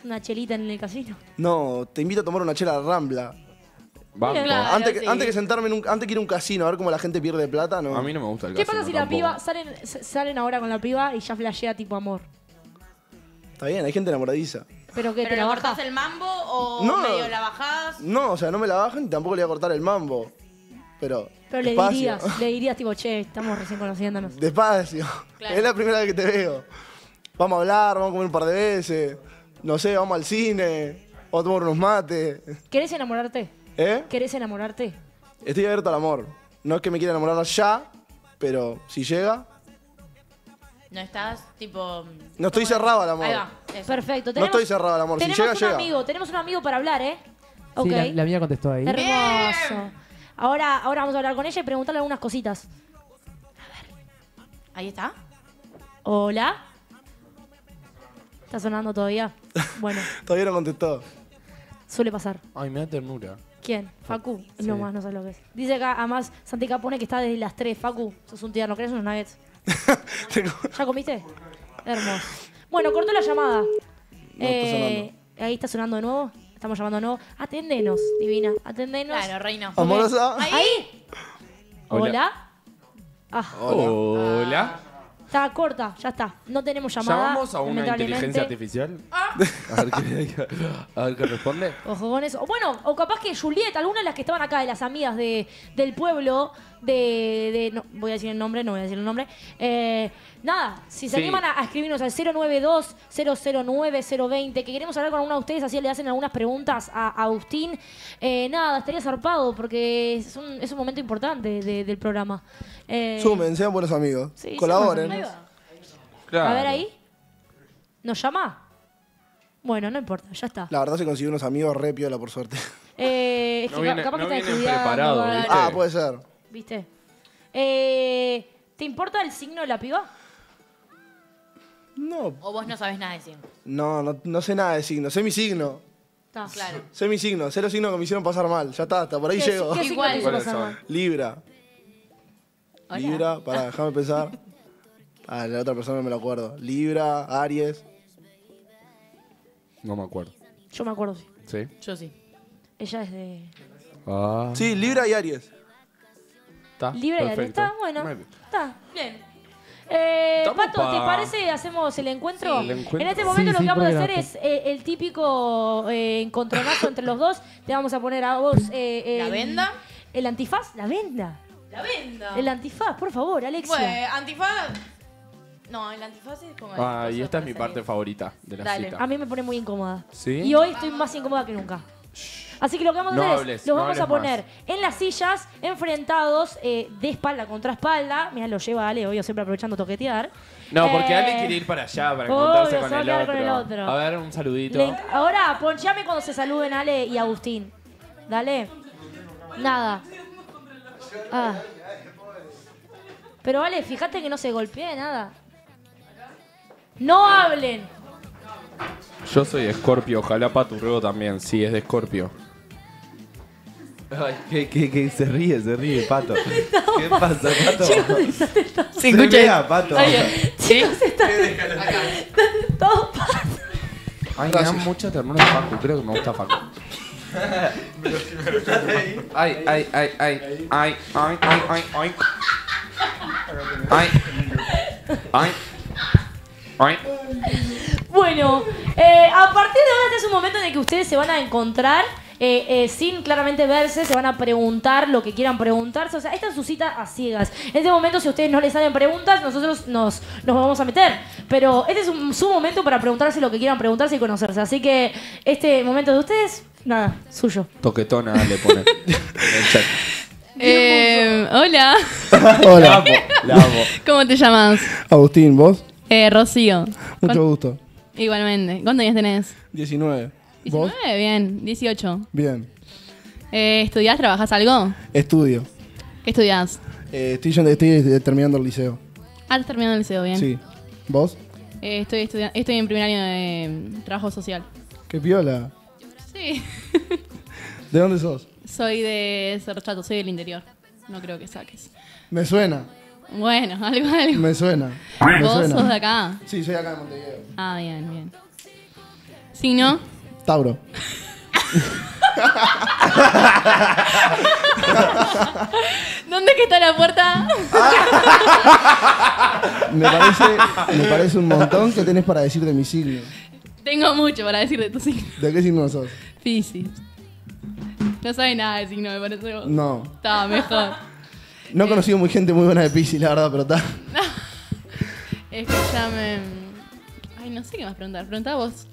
¿Una chelita en el casino? No, te invito a tomar una chela Rambla. Banco. Claro, antes, que, sí. antes que sentarme en un, antes que ir a un casino a ver cómo la gente pierde plata, no. A mí no me gusta el ¿Qué casino pasa si la tampoco. piba salen, salen ahora con la piba y ya flashea tipo amor? Está bien, hay gente enamoradiza. ¿Pero qué? ¿Te ¿Pero la le bajas? cortás el mambo o No. medio la bajás? No, o sea, no me la bajan y tampoco le voy a cortar el mambo. Pero. Pero le despacio. dirías, le dirías tipo, che, estamos recién conociéndonos. Despacio. Claro. Es la primera vez que te veo. Vamos a hablar, vamos a comer un par de veces. No sé, vamos al cine. Vamos a tomar unos mates. ¿Querés enamorarte? ¿Eh? ¿Querés enamorarte? Estoy abierto al amor. No es que me quiera enamorar ya, pero si llega. No estás, tipo... No estoy cerrado al amor. Ahí va. eso. Perfecto. No Tenemos, estoy cerrado al amor. Si tenemos llega, un llega. amigo, tenemos un amigo para hablar, ¿eh? Ok. Sí, la, la mía contestó ahí. Hermoso. Ahora, ahora vamos a hablar con ella y preguntarle algunas cositas. Ahí está. Hola. ¿Está sonando todavía? Bueno, Todavía no contestó. suele pasar. Ay, me da ternura. ¿Quién? Facu. Es lo más, no sé lo que es. Dice acá, además, Santica pone que está desde las 3. Facu, sos un tierno. ¿Querés unos nuggets? ¿Ya comiste? Hermoso. Bueno, cortó la llamada. Eh, ahí está sonando de nuevo. Estamos llamando de nuevo. Atendenos, divina. Atendenos. Claro, reina. Amorosa. Ahí. Hola. Hola. Ah, Hola. Está corta, ya está. No tenemos llamada. ¿Llamamos a una inteligencia artificial? A ver qué, a ver qué responde. Ojo con eso. Bueno, o capaz que Juliet, algunas de las que estaban acá, de las amigas de, del pueblo, de, de- no, voy a decir el nombre, no voy a decir el nombre. Eh, nada, si se Sí. animan a, a escribirnos al 092-009-020, que queremos hablar con alguna de ustedes, así le hacen algunas preguntas a, a Agustín. Eh, nada, estaría zarpado porque es un, es un momento importante de- del programa. Eh, Sumen, sean buenos amigos. sí, Colaboren. Claro. A ver ahí. ¿Nos llama? Bueno, no importa, ya está. La verdad se consiguió unos amigos re piola, por suerte. Eh, es No que viene- capaz no que está vienen estudiando. Ah, puede ser. ¿Viste? Eh, ¿Te importa el signo de la piba? No, O vos no sabés nada de signo. no, no, no sé nada de signo. Sé mi signo. Está. Claro. Sé mi signo. Sé los signos que me hicieron pasar mal. Ya está, hasta por ahí ¿Qué, llego. ¿Qué signo Igual. te mal? Libra. Hola. Libra, para déjame pensar. Ah, la otra persona no me lo acuerdo. Libra, Aries. No me acuerdo. Yo me acuerdo, sí. ¿Sí? Yo sí. Ella es de Ah. Sí, Libra y Aries. Está. Libre Aries. perfecto. Está bueno. Está bien. Eh, Estamos Pato, ¿te pa- parece hacemos el encuentro? Sí, el encuentro. En este momento Sí, lo sí, que vamos a hacer es eh, el típico eh, encontronazo entre los dos. Te vamos a poner a vos eh, ¿La el- venda? El antifaz, la venda. La venda. El antifaz, por favor, Alexia. Bueno, antifaz. No, el antifaz es como. el Ah, y esta es para mi salir. parte favorita de la Dale. cita. A mí me pone muy incómoda. ¿Sí? Y hoy estoy más incómoda que nunca. Así que lo que vamos a hacer hables, es, los no vamos a poner en las sillas, enfrentados, eh, de espalda contra espalda. Mira, lo lleva Ale, obvio, siempre aprovechando toquetear. No, porque Eh, Ale quiere ir para allá, para encontrarse se con el, otro. con el otro. A ver, un saludito. le- ahora, ponchame cuando se saluden Ale y Agustín. Dale. Nada. Ah. Pero Ale, fíjate que no se golpee nada. No hablen. Yo soy de Scorpio, ojalá Paturreo también. Sí, es de Scorpio. Ay, ¿qué, qué, qué? Se ríe, se ríe, Pato. ¿Qué pasa, Pato? Se Se vea, Pato. Chicos, chicos están todos Ay, me da mucha ternura Facu. Creo que me gusta Facu. Ay, ay, ay, ay. Ay, ay, ay, ay, ay. Ay. Ay. Ay. Bueno, eh, a partir de ahora este es un momento en el que ustedes se van a encontrar eh, eh, sin claramente verse, se van a preguntar lo que quieran preguntarse. O sea, esta es su cita a ciegas. En este momento, si ustedes no les salen preguntas, nosotros nos, nos vamos a meter. Pero este es un- su momento para preguntarse lo que quieran preguntarse y conocerse. Así que este momento de ustedes, nada, suyo. Toquetona le pone. En el chat. Eh, hola. Hola, La amo. ¿Cómo te llamas? Agustín, ¿vos? Eh, Rocío. Mucho gusto. Igualmente. ¿Cuántos años tenés? 19. ¿Vos? 19, bien. 18. Bien. Eh, ¿Estudiás? ¿Trabajás algo? Estudio. ¿Qué estudiás? Eh, estoy, yendo- estoy eh, terminando el liceo. Ah, estás terminando el liceo, bien. Sí. ¿Vos? Eh, estoy, estudiando, estoy en primer año de mm, trabajo social. ¿Qué piola? Sí. ¿De dónde sos? Soy de Cerchato, soy del interior. No creo que saques. Me suena. Bueno, algo, algo. Me suena. Me ¿Vos suena. sos de acá? Sí, soy acá de Montevideo. Ah, bien, bien. ¿Signo? Tauro. ¿Dónde que está la puerta? Me parece, me parece un montón que tenés para decir de mi signo. Tengo mucho para decir de tu signo. ¿De qué signo sos? Piscis. No sabes nada de signo, me parece. vos. No. Está mejor. No he conocido muy gente muy buena de Pisces, la verdad, pero está. Escúchame. Ay, no sé qué más preguntar. Preguntá vos.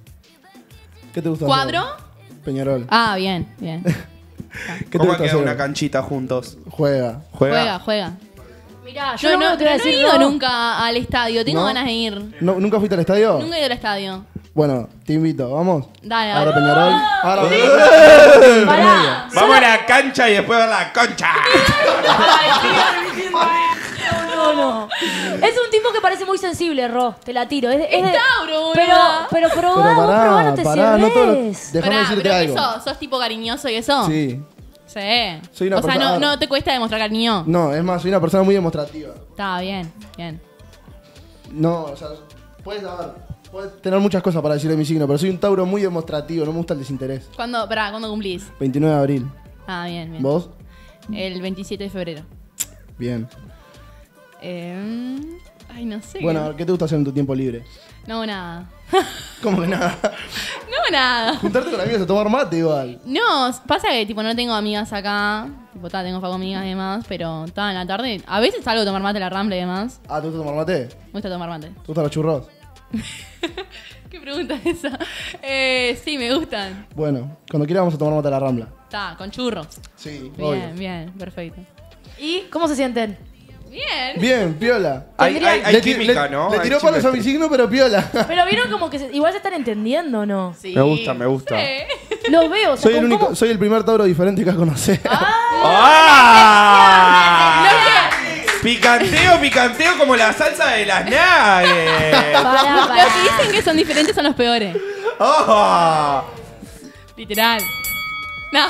¿Qué te gusta ¿Cuadro? hacer? Peñarol. Ah, bien, bien. ¿Qué te ¿Cómo gusta queda hacer? una canchita juntos? Juega. Juega, juega. Mirá, yo no, que a pero no he ido nunca al estadio. Tengo ¿No? ganas de ir. ¿No- ¿Nunca fuiste al estadio? Nunca he ido al estadio. Bueno, te invito, vamos. Dale, Ahora dale. Peñarol. Ahora Pará. Vamos a la cancha y después a la concha. No, no. Es un tipo que parece muy sensible, Ro. Te la tiro. Es, de- es de- Tauro, boluda. pero, pero probá, Pero vos probá, no te pará, no todo lo- cierres. Déjame Pará, decirte pero ¿qué algo. sos? ¿Sos tipo cariñoso y eso? Sí. Sí. Soy una o sea, persona- no, no te cuesta demostrar cariño. No, es más, soy una persona muy demostrativa. Está bien, bien. No, o sea, puedes, ver, puedes tener muchas cosas para decir de mi signo, pero soy un Tauro muy demostrativo, no me gusta el desinterés. ¿Cuándo, pará, ¿cuándo cumplís? 29 de abril. Ah, bien, bien. ¿Vos? El 27 de febrero. Bien. Eh, ay, no sé. Bueno, a ver, ¿qué te gusta hacer en tu tiempo libre? No, nada. ¿Cómo que nada? No, nada. Juntarte con amigos a tomar mate igual. No, pasa que tipo no tengo amigas acá. Tipo, ta, tengo Facu amigas y demás, pero está en la tarde. A veces salgo a tomar mate a la Ramble y demás. Ah, ¿te gusta tomar mate? Me gusta tomar mate. ¿Te gustan los churros? ¿Qué pregunta es esa? Eh, sí, me gustan. Bueno, cuando quieras vamos a tomar mate a la Rambla. Está, con churros. Sí, Bien, obvio. bien, perfecto. ¿Y cómo se sienten? Bien. Bien, piola. Hay, hay, hay Le ti- química, le- ¿no? Le Hay tiró palos a mi signo, pero piola. Pero vieron como que se- igual se están entendiendo, ¿no? Sí. Me gusta, me gusta. Sí. Los veo. o sea, Soy el ¿cómo- único, soy el primer Tauro diferente que conocer. ¡Ah! Picanteo, picanteo como la salsa de las nuggets. Pará, Los pará. que dicen que son diferentes son los peores. ¡Oh! Literal. No.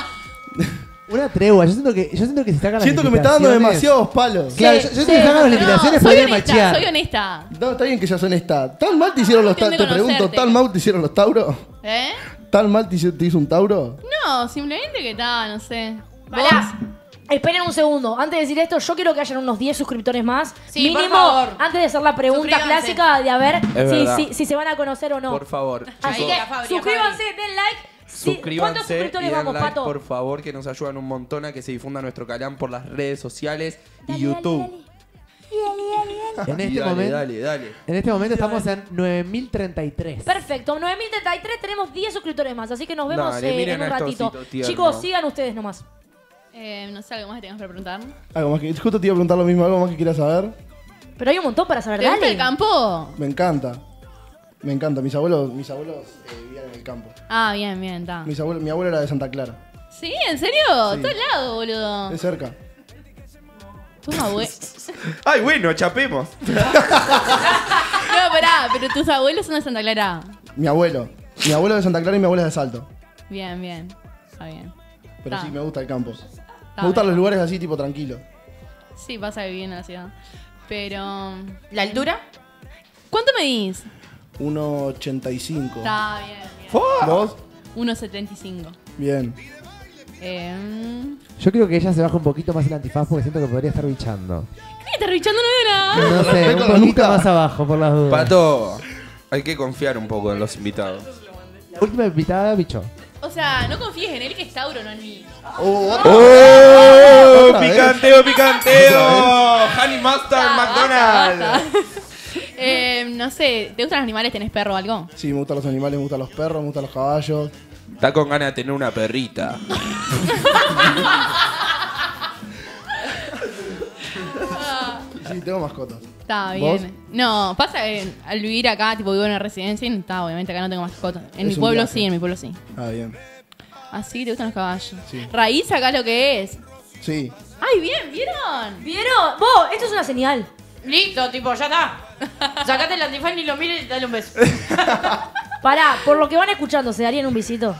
Una tregua. Yo siento que, yo siento que se sacan las Siento que me está dando limitaciones. demasiados palos. Claro, yo, yo siento sí. que se sacan las limitaciones no, para soy ir a honesta, machear. soy honesta. No, está bien que ya son esta. ¿Tan mal te hicieron los Cuestión Tauros? Te pregunto, conocerte. ¿tan mal te hicieron los Tauros? ¿Eh? ¿Tan mal te hizo, te hizo un Tauro? No, simplemente que está, no sé. Pará. Esperen un segundo. Antes de decir esto, yo quiero que hayan unos 10 suscriptores más. Sí, por Mínimo, favor. antes de hacer la pregunta Suscríbanse. clásica de a ver si, verdad. si- si se van a conocer o no. Por favor, Así chicos, que Fabri, suscríbanse, den like. Sí, ¿Cuántos suscríbanse y suscriptores den vamos, like, Pato? por favor, que nos ayudan un montón a que se difunda nuestro canal por las redes sociales y YouTube. En Y este, dale, momento, dale, dale. en este momento estamos en 9033. Perfecto, 9033 tenemos 10 suscriptores más, así que nos vemos Dale, eh, miren en un estos ratito. tiernos. Chicos, sigan ustedes nomás. Eh, no sé, algo más que tengas para preguntar. Algo más que. Justo te iba a preguntar lo mismo, algo más que quieras saber. Pero hay un montón para saber, ¿Te gusta dale. el campo? Me encanta. Me encanta. Mis abuelos, mis abuelos eh, vivían en el campo. Ah, bien, bien, está. Mis abuelos, mi abuelo era de Santa Clara. ¿Sí? ¿En serio? Sí. Todo el lado, boludo. De cerca. Tus abuelos. Ay, bueno, chapemos. No, pará, pero tus abuelos son de Santa Clara. Mi abuelo. Mi abuelo es de Santa Clara y mi abuela es de Salto. Bien, bien. Está bien. Pero Ta. sí, me gusta el campo. Está me gustan bien. los lugares así, tipo tranquilo. Sí, pasa que viví en la ciudad. Pero. ¿La altura? ¿Cuánto medís? 1.85. Está bien, bien. ¿Vos? 1.75. Bien. Eh, mm, Yo creo que ella se baja un poquito más el antifaz porque siento que podría estar bichando. ¿Qué estás bichando no era? No sé, un poquito más abajo por las dudas. Pato, hay que confiar un poco en los invitados. La última invitada bichó. O sea, no confíes en él que es Tauro, no en mí. Oh, ¡Oh! ¡Picanteo, picanteo! Honey Mustard McDonald's. Eh, no sé, ¿te gustan los animales? ¿Tenés perro o algo? Sí, me gustan los animales, me gustan los perros, me gustan los caballos. Está con ganas de tener una perrita. Sí, tengo mascotas. Está ¿Vos? bien. No, pasa que al vivir acá, tipo vivo en una residencia y está, obviamente acá no tengo mascota. En Es mi un pueblo viaje. sí, en mi pueblo sí. Ah, bien. Así que te gustan los caballos. Sí. Raíz acá lo que es. Sí. ¡Ay, bien! ¿Vieron? ¿Vieron? Vos, esto es una señal. Listo, tipo, ya está. Sacate el antifaz ni lo mires y dale un beso. Pará, por lo que van escuchando, ¿se darían un besito?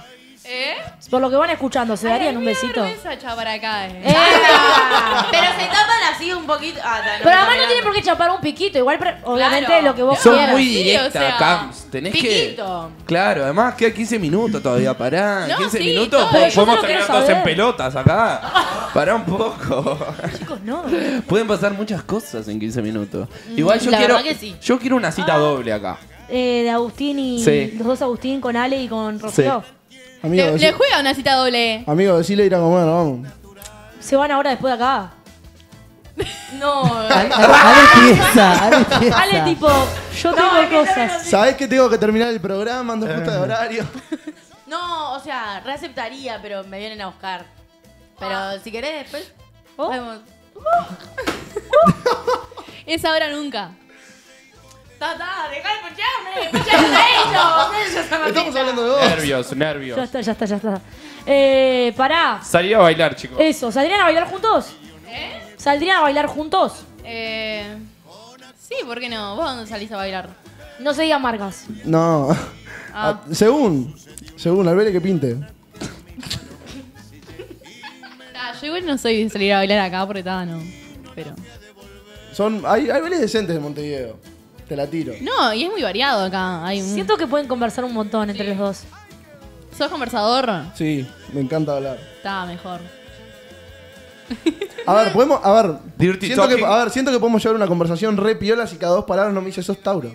¿Eh? Por lo que van escuchando, ¿se darían un besito? Esa para acá, eh. ¡Eh! Pero se tapan así un poquito. Ah, Pero además no tienen por qué chapar un piquito, igual, pre- obviamente Claro. lo que vos Son quieras. muy Sí, directas, o sea, Cams. Tenés piquito. que. Claro, además queda 15 minutos todavía. Pará. No, 15 sí, minutos. todo. Podemos quiero terminar todos en saber. pelotas acá. Pará un poco. Chicos, no. Pueden pasar muchas cosas en 15 minutos. Igual yo la quiero. verdad que sí. Yo quiero una cita doble acá. Eh, de Agustín y. Sí. Los dos Agustín con Ale y con Rocío. Amigo, Le, decí- le juega una cita doble. amigo, decile ir a comer, vamos. Se van ahora después de acá. No, Ale, Ale empieza, Ale empieza. Ale, tipo, yo tengo cosas. ¿Sabés que tengo que terminar el programa? Ando justo de horario. no, o sea, reaceptaría, pero me vienen a buscar. Pero si querés después, ¿Oh? vemos. Es ahora nunca. Ta, ta, dejá de a ellos. Estamos hablando de vos. Nervios, Ya nervios. está, ya está, ya está. Eh, pará. Salir a bailar, chicos. Eso, ¿saldrían a bailar juntos? ¿Saldrían a bailar juntos? Eh, sí, ¿por qué no? ¿Vos dónde salís a bailar? No se digan marcas. No. Ah. Ah, según. Según, al vele que pinte. Ah, yo igual no soy de salir a bailar acá porque estaba, no. Pero. Son, hay, hay veles decentes de Montevideo. Te la tiro. No, y es muy variado acá. Hay un... Siento que pueden conversar un montón entre los dos. ¿Sos conversador? Sí, me encanta hablar. Está mejor. A ver, podemos. A ver. Dirty siento que, talking. a ver, siento que podemos llevar una conversación re piola si cada dos palabras no me dice sos Tauro.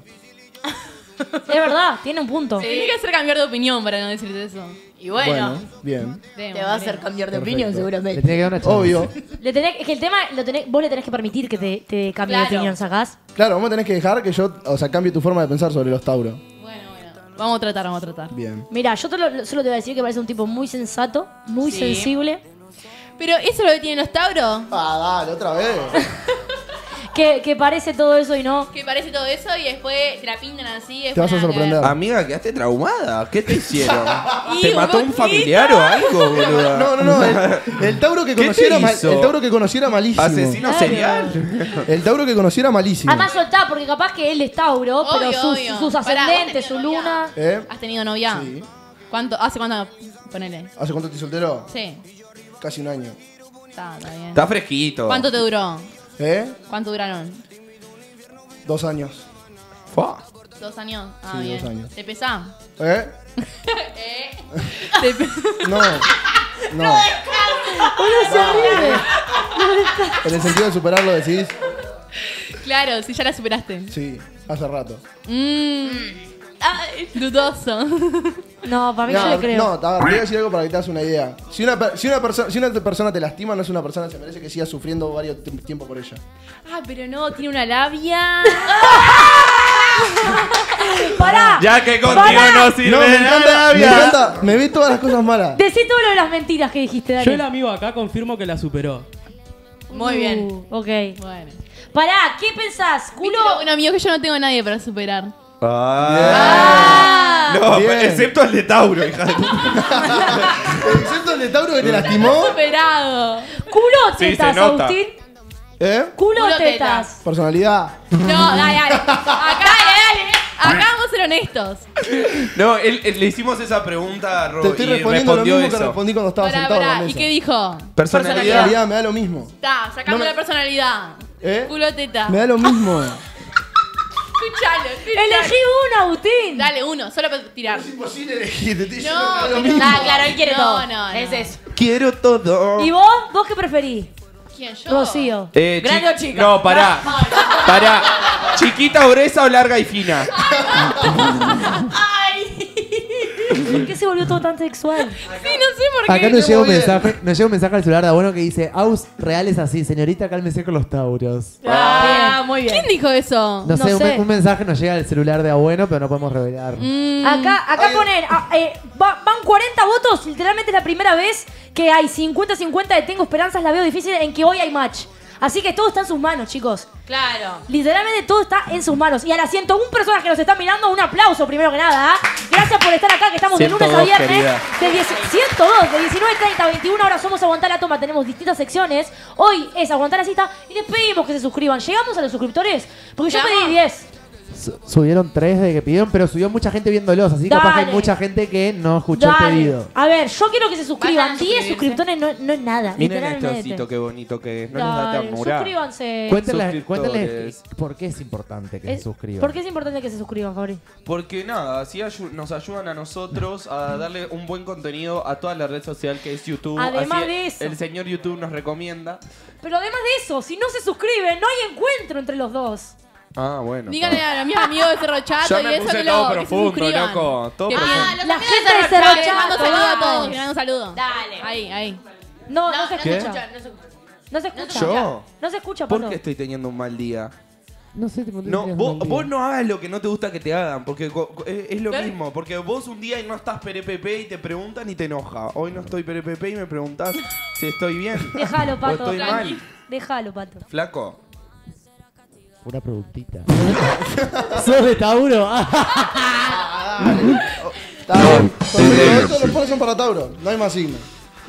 Es verdad, tiene un punto. Tenés que hacer cambiar de opinión para no decirte eso. Y bueno, bien. te va a hacer cambiar de Perfecto. opinión Le seguramente. que dar una chance. Obvio. Le tenés, es que el tema, lo tenés, vos le tenés que permitir que te, te cambie Claro. de opinión, ¿sacás? Claro, vos me tenés que dejar que yo, o sea, cambie tu forma de pensar sobre los Tauros. Bueno, bueno. Vamos a tratar, vamos a tratar. Bien. Mira, yo te lo- solo te voy a decir que parece un tipo muy sensato, muy Sí. sensible, Pero eso es lo que tienen los Tauros. Ah, dale, otra vez. que, que parece todo eso y no. Que parece todo eso y después te la pintan así. Te vas a sorprender. Amiga, quedaste traumada. ¿Qué te hicieron? Y ¿Te mató un familiar o algo, boluda? No, no, no. El, el Tauro que ¿Qué conociera te mal- hizo? el Tauro que conociera malísimo. ¿Asesino Claro. serial? El Tauro que conociera malísimo. Además soltá, porque capaz que él es Tauro, pero sus, obvio. sus Pará, ascendentes, vos su tenés luna. ¿Eh? ¿Has tenido novia? Sí. ¿Cuánto? ¿Hace cuánto? Ponele. ¿Hace cuánto estoy soltero? Sí. Casi un año. Está, está bien. Está fresquito. ¿Cuánto te duró? ¿Eh? ¿Cuánto duraron? Dos años. Fua. ¿Dos años? Ah, Sí, bien. dos años. ¿Te pesá? ¿Eh? Te pe- No. No. En el sentido de superarlo decís, claro, si ya la superaste. sí, hace rato. Mmm. Ay, dudoso. No, para mí yo No, le creo. no, a ver, te voy a decir algo para que te hagas una idea. Si una, per- si, una perso- si una persona te lastima, no es una persona que se merece que sigas sufriendo varios ti- tiempo por ella. ah, pero no, tiene una labia. ¡Pará! Ya que contigo Pará. no sirve No, me encanta, nada. me encanta, me vi todas las cosas malas. Decí todo lo de las mentiras que dijiste. Yo el amigo acá confirmo que la superó. Muy bien. Uh, ok. Bueno. Pará, ¿qué pensás? Culo. ¿Culo? Bueno, amigo, que yo no tengo a nadie para superar. Ah. No, Bien. excepto el de Tauro, hija de Excepto el de Tauro que te lastimó. Superado. ¿Culo Sí, se tetas, nota. Agustín? ¿Eh? ¿Culo tetas? Personalidad. No, dale, dale. Acá, dale, dale. Acá vamos a ser honestos. No, él, él- le hicimos esa pregunta a Ro Te estoy y respondiendo lo respondió mismo que eso. respondí cuando estaba Pará, sentado en la pará. mesa. ¿Y qué dijo? Personalidad. Personalidad me da lo mismo. Está, sacando No me- la personalidad. ¿Eh? Culo teta. Me da lo mismo. Escuchalo. Elegí uno, Agustín. Dale, uno, solo para tirar. Es imposible elegir, te estoy No, diciendo lo pero- mismo. Ah, claro, él quiere No, todo. no, no. Es eso. Quiero todo. ¿Y vos? ¿Vos qué preferís? ¿Quién, yo? Rocío. Eh, ¿Grande o chica? No, pará. Pará. ¿Chiquita, gruesa o larga y fina? ¿Por qué se volvió todo tan sexual? Sí, no sé por qué. Acá nos llega, un mensaje, nos llega un mensaje al celular de Abuelo que dice, Aus, real es así, señorita, cálmese con los tauros. Ah, muy bien. ¿Quién dijo eso? No, No sé, un, sé. un mensaje nos llega al celular de Abuelo, pero no podemos revelar. Mm, Acá, acá ponen, ah, eh, va- van 40 votos, literalmente es la primera vez que hay 50-50 de Tengo Esperanzas, la veo difícil en que hoy hay match. Así que todo está en sus manos, chicos. Claro. Literalmente todo está en sus manos. Y a las 101 personas que nos están mirando, un aplauso primero que nada. ¿ah? Gracias por estar acá, que estamos de lunes a 102, viernes. querida. De 10 102, de 19.30 a 21 horas somos Aguantar la Toma. Tenemos distintas secciones. Hoy es Aguantar la Cita y les pedimos que se suscriban. ¿Llegamos a los suscriptores? Porque yo pedí 10. Su- Subieron tres de que pidieron, pero subió mucha gente viéndolos, así que capaz que hay mucha gente que no escuchó el Dale. pedido. A ver, yo quiero que se suscriban. Vayan a 10 suscribirse. suscriptores no, no es nada. Miren este literalmente. osito, qué bonito que es. No les da Dale, ternura. suscríbanse. Cuéntenles, Suscriptores. cuéntenles por qué es importante que Es- se suscriban. ¿Por qué es importante que se suscriban, Fabri? Porque nada, así ayu- nos ayudan a nosotros a darle un buen contenido a toda la red social que es YouTube. Además Así de eso. El señor YouTube nos recomienda. Pero además de eso, si no se suscriben, no hay encuentro entre los dos. Ah, bueno. Díganle a mis amigos de Cerro Chato y eso que, todo lo, que se profundo, loco. Todo Que profundo. La gente de Cerro Chato, Les mando a todos. Les mando un saludo. Dale. Ahí, ahí. No, no, No, se escucha. no se escucha. No se escucha. ¿Yo? No se escucha, ¿Por qué estoy teniendo un mal día? No sé, te No, vos, vos no hagas lo que no te gusta que te hagan, porque es, es lo mismo. Porque vos un día y no estás perepepe y te preguntan y te enoja. Hoy no estoy perepepe y me preguntás si estoy bien. Déjalo, o Pato. estoy mal. Déjalo, Pato. Flaco. Una productita. ¿Sos de Tauro? Pero estos los pones son para Tauro. No hay más signos.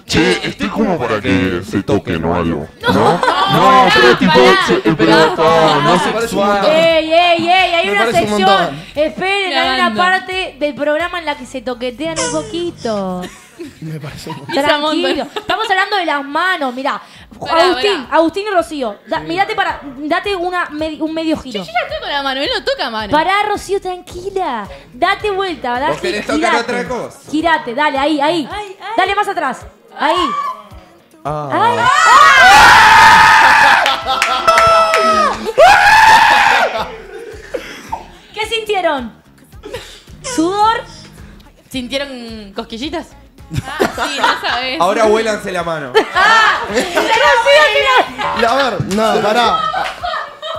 Che, estoy como para que se toquen o algo. ¿No? No, pero tipo, se- pero no, no montón. ¡Ey, ey, ey! Hay una sección. Esperen, La hay una parte del programa en la que se toquetean un poquito. Me parece. Tranquilo. Estamos hablando de las manos, mirá. Agustín. Agustín y Rocío. da- mirate para. Date una, medi- un medio giro. Yo ya estoy con la mano, él no toca mano. Pará, Rocío, tranquila. Date vuelta, date, ¿Vos querés tocar girate. otra cosa? Girate, dale, ahí, ahí. Dale más atrás. Ahí. Ah. Ay. ¿Qué sintieron? ¿Sudor? ¿Sintieron cosquillitas? Ah, sí, no sabes. Ahora huélanse la mano. A ver, no, pará.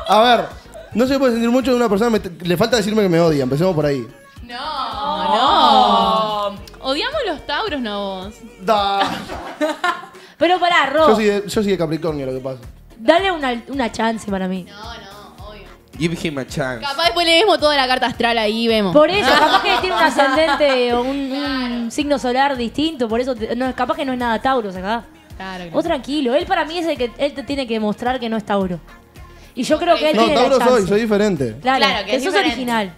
A ver, no se puede sentir mucho de una persona. me- le falta decirme que me odia. Empecemos por ahí. No, no. Odiamos los tauros, no vos. Da. Pero pará, Ro. Yo soy, de, yo soy de Capricornio, lo que pasa. Dale una, una chance para mí. No, no. Give him a chance. Capaz después le vemos toda la carta astral ahí vemos. Por eso, capaz que tiene un ascendente o un, un signo solar distinto, por eso te- no, capaz que no es nada Tauro, acá. Claro, claro. Vos tranquilo, él para mí es el que él te tiene que demostrar que no es Tauro. Y yo creo que él No, tiene Tauro la chance. soy, soy diferente. Claro, Claro, que que es sos diferente. original.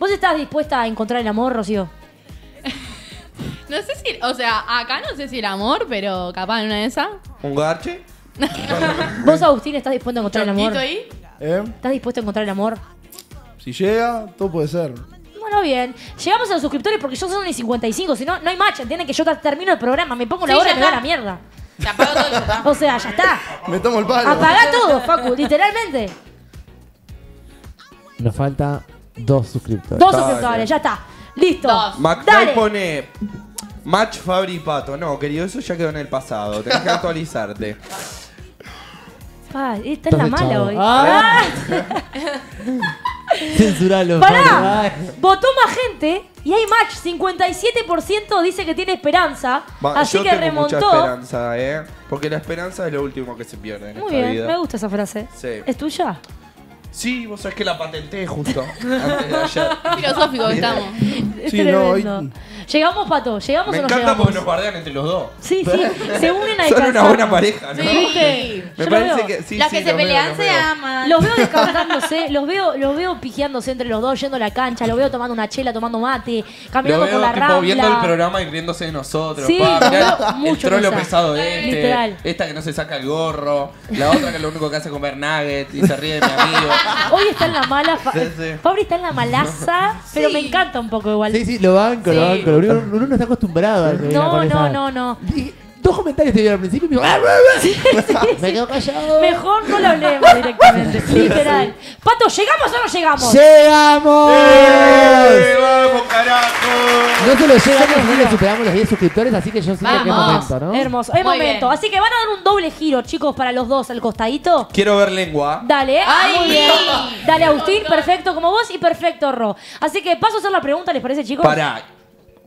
¿Vos estás dispuesta a encontrar el amor, Rocío? No sé si, o sea, acá no sé si el amor, pero capaz en una de esas. ¿Un garche? ¿Vos, Agustín, estás dispuesto a encontrar el amor? Chonquito ahí. ¿Eh? ¿Estás dispuesto a encontrar el amor? Si llega, todo puede ser. Bueno, bien. Llegamos a los suscriptores porque yo son de 55, si no, no hay match, entienden que yo te- termino el programa, me pongo la Sí, hora y ya me va a la está. mierda. Se apagó todo y ya está. O sea, ya está. Me tomo el palo. Apagá todo, Facu, literalmente. Nos falta dos suscriptores. Dos Dale. suscriptores, ya está. Listo. Dos. McFly pone Match Fabri y Pato. No, querido, eso ya quedó en el pasado. Tenés que actualizarte. Pa, esta es la mala hoy. Ah. Ah. Censuralo. Pará, votó más gente y hay match. 57% dice que tiene esperanza. Va, así yo que tengo mucha remontó. esperanza, ¿eh? Porque la esperanza es lo último que se pierde en Muy esta bien, vida. me gusta esa frase. Sí. ¿Es tuya? Sí, vos sabés que la patenté justo antes de ayer. Filosófico que estamos. Es Sí, no, hoy- tremendo. Llegamos, Pato. ¿Llegamos Me o no encanta llegamos? porque nos guardean entre los dos. Sí, sí, se unen a Son una buena pareja, ¿no? ¿Viste? Me Yo parece veo. que sí, sí, que se los veo, pelean los se veo. aman. Los veo descansándose, los veo, los veo pijeándose entre los dos, yendo a la cancha, los veo tomando una chela, tomando mate, Lo caminando veo por la tipo rambla. viendo el programa y riéndose de nosotros. Sí, pa, lo mirá veo el mucho trolo pesado de este. Literal. Esta que no se saca el gorro. La otra que lo único que hace es comer nuggets y se ríe de mi amigo. Hoy está en la mala. Fa- Sí, sí. Fabri está en la malaza, pero me encanta un poco igual. Sí, sí, lo banco, lo Sí. banco. Uno no está acostumbrado a No, no, no, no. Y Dos comentarios te dieron al principio y me dijo, "Ah, Me quedo callado. Mejor no lo hablemos directamente. Literal. Pato, ¿llegamos o no llegamos? ¡Llegamos! ¡Eh, ¡Vamos, carajo! No solo llegamos ni le superamos los 10 suscriptores, así que yo siento que es momento, ¿no? Hermoso. Es Muy momento. bien. Así que van a dar un doble giro, chicos, para los dos al costadito. Quiero ver lengua. Dale, Ay. muy bien. Dale, Agustín, perfecto como vos y perfecto, Ro. Así que paso a hacer la pregunta, ¿les parece, chicos? Pará.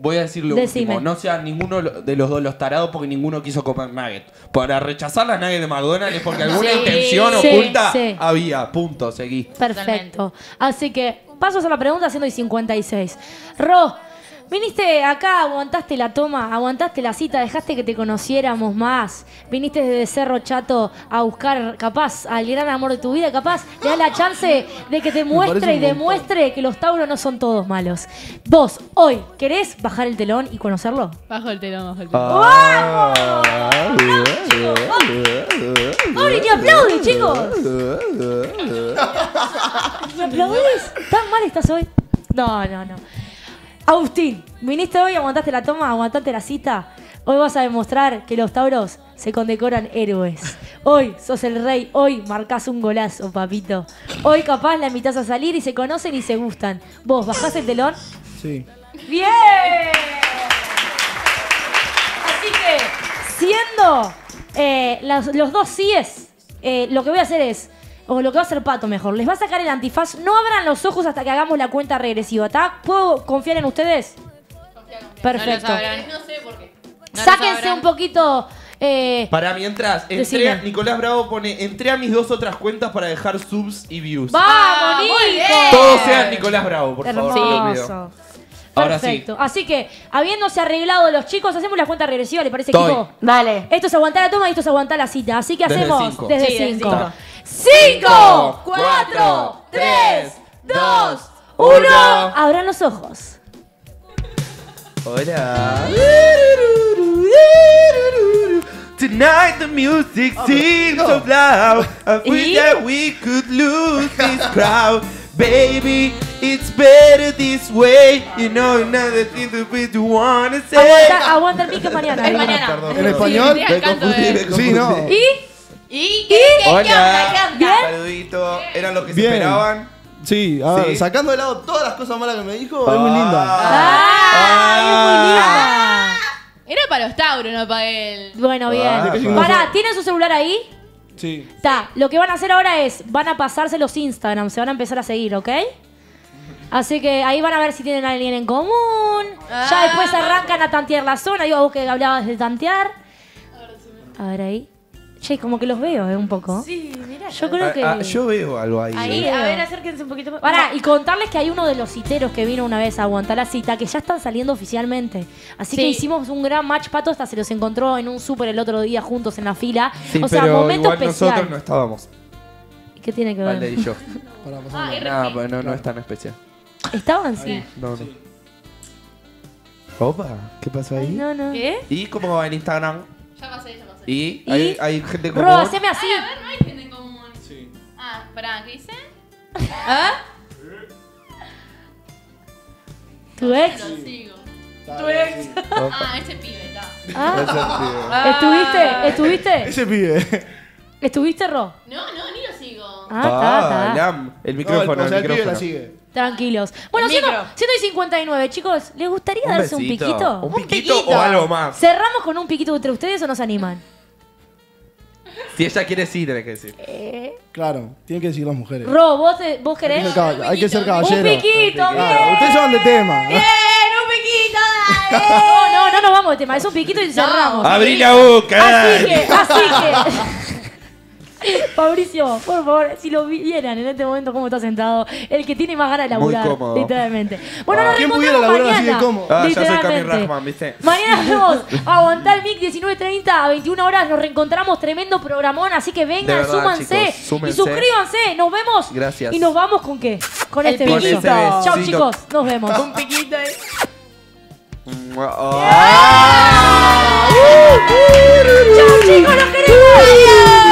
Voy a decir lo Decime. último. No sean ninguno de los dos los tarados porque ninguno quiso comer nugget. Para rechazar las nuggets de McDonald's es porque alguna Sí. intención Sí, oculta sí. había. Punto. Seguí. Perfecto. Así que paso a la pregunta haciendo y 56. Ro, viniste acá, aguantaste la toma, aguantaste la cita, dejaste que te conociéramos más. Viniste desde Cerro Chato a buscar, capaz, al gran amor de tu vida, capaz, le das la chance de que te muestre y demuestre que los Tauros no son todos malos. Vos, hoy, ¿querés bajar el telón y conocerlo? Bajo el telón, bajo el telón. Ah. ¡Mauri, ni aplaudís, chicos! ¿Me aplaudís? ¿Tan mal estás hoy? No, no, no. Agustín, viniste hoy, aguantaste la toma, aguantaste la cita. Hoy vas a demostrar que los tauros se condecoran héroes. Hoy sos el rey, hoy marcás un golazo, papito. Hoy capaz la invitas a salir y se conocen y se gustan. Vos, bajás el telón. Sí. ¡Bien! Así que, siendo eh, los dos síes, eh, lo que voy a hacer es, o lo que va a hacer Pato mejor, les va a sacar el antifaz. No abran los ojos hasta que hagamos la cuenta regresiva, ¿está? ¿Puedo confiar en ustedes? Perfecto. No lo sabrán. No sé por qué. No Sáquense un poquito. eh, Para mientras, entré a- Nicolás Bravo pone, entré a mis dos otras cuentas para dejar subs y views. ¡Vamos, Ah, muy Nico! bien. Todos sean Nicolás Bravo, por favor. Hermoso. Ahora sí. Perfecto. Así que, habiéndose arreglado los chicos, hacemos la cuenta regresiva, ¿le parece, Estoy. equipo? Dale. Esto es aguantar la toma y esto es aguantar la cita. Así que Desde hacemos cinco. desde Sí, desde 5. Cinco. 5, 4, 3, 2, 1. uno. Abran los ojos. Hola. Tonight the music seems so loud. I wish ¿Y? that we could lose this crowd. Baby, it's better this way. You know another thing that you wanna say. Aguanta, aguanta el mic que es mañana. Es mañana. ¿En español? Sí, no. ¿Y? ¿Y qué? ¿Qué Hola. onda? ¿Qué onda? Bien. Saludito. ¿Eran los que Bien. se esperaban? Sí, a ver, Sí. sacando de lado todas las cosas malas que me dijo, es muy linda. ¡Ah! es muy linda! Era para los Tauros, no para él. Bueno, Ah, bien. Pará, ¿tienen su celular ahí? Sí. Está, lo que van a hacer ahora es, van a pasarse los Instagram, se van a empezar a seguir, ¿ok? Así que ahí van a ver si tienen a alguien en común. Ya Ah. después arrancan a tantear la zona. Digo, vos que hablabas de tantear. A ver ahí. Che, como que los veo, ¿eh? Un poco. Sí, mira. Yo creo Ah, que... ah, yo veo algo ahí. Ahí, eh. a ver, acérquense un poquito más. Pará, y contarles que hay uno de los citeros que vino una vez a aguantar la cita que ya están saliendo oficialmente. Así que Sí. hicimos un gran match. Pato hasta se los encontró en un súper el otro día juntos en la fila. Sí, o sea, pero momento igual especial. nosotros no estábamos. ¿Qué tiene que ver? Valde y yo. Para Ah, pues no, no es tan especial. ¿Estaban? Sí. No, no. Opa, ¿qué pasó ahí? No, no. ¿Qué? ¿Y cómo va en Instagram? Ya pasé, ya pasé. ¿Y? ¿Y? ¿Hay, hay gente como Ro, haceme así. Ay, a ver, no hay gente en común. Sí. Ah, pará, ¿qué dice? ¿Ah? ¿Tu ex? Lo sigo. Tu ex. Ah, ese pibe, está. Ah, ¿Estuviste? ¿Estuviste? Ese pibe. ¿Estuviste, Ro? No, no, ni lo sigo. Ah, está, Ah, está. Lam, el No, micrófono, o sea, el el pibe micrófono. la sigue. Tranquilos. Bueno, El siendo, micro. siendo y 59, chicos, ¿les gustaría darse un piquito? ¿Un Un piquito piquito. o algo más? ¿Cerramos con un piquito entre ustedes o nos animan? Si ella quiere, sí, tenés que decir. Claro, tienen que decir las mujeres. Ro, ¿vos, te- vos Hay que querés? ser caball- Hay que ser Un caballero. piquito, bien. ustedes son de tema. ¡Bien! ¡Un piquito! dale! No, no, no nos vamos de tema. Es un piquito y cerramos. ¡Abrí la boca! Así que, así que. Fabricio, por favor, si lo vieran en este momento cómo está sentado, el que tiene más ganas de Muy laburar, cómodo. literalmente. Bueno, Ah. nos ¿Quién pudiera laburar así de mañana. cómodo? Ah, ya soy Cami literalmente. Rahman, ¿viste? Mañana vemos a aguantar el mic 19.30 a 21 horas. Nos reencontramos, tremendo programón. Así que vengan, verdad, súmanse chicos, súmense. y suscríbanse. Nos vemos. Gracias. Y nos vamos con qué? Con El este piquito. ese Chao, chicos. Nos vemos. Un piquito ahí. Ah. Chao, chicos. Los queremos.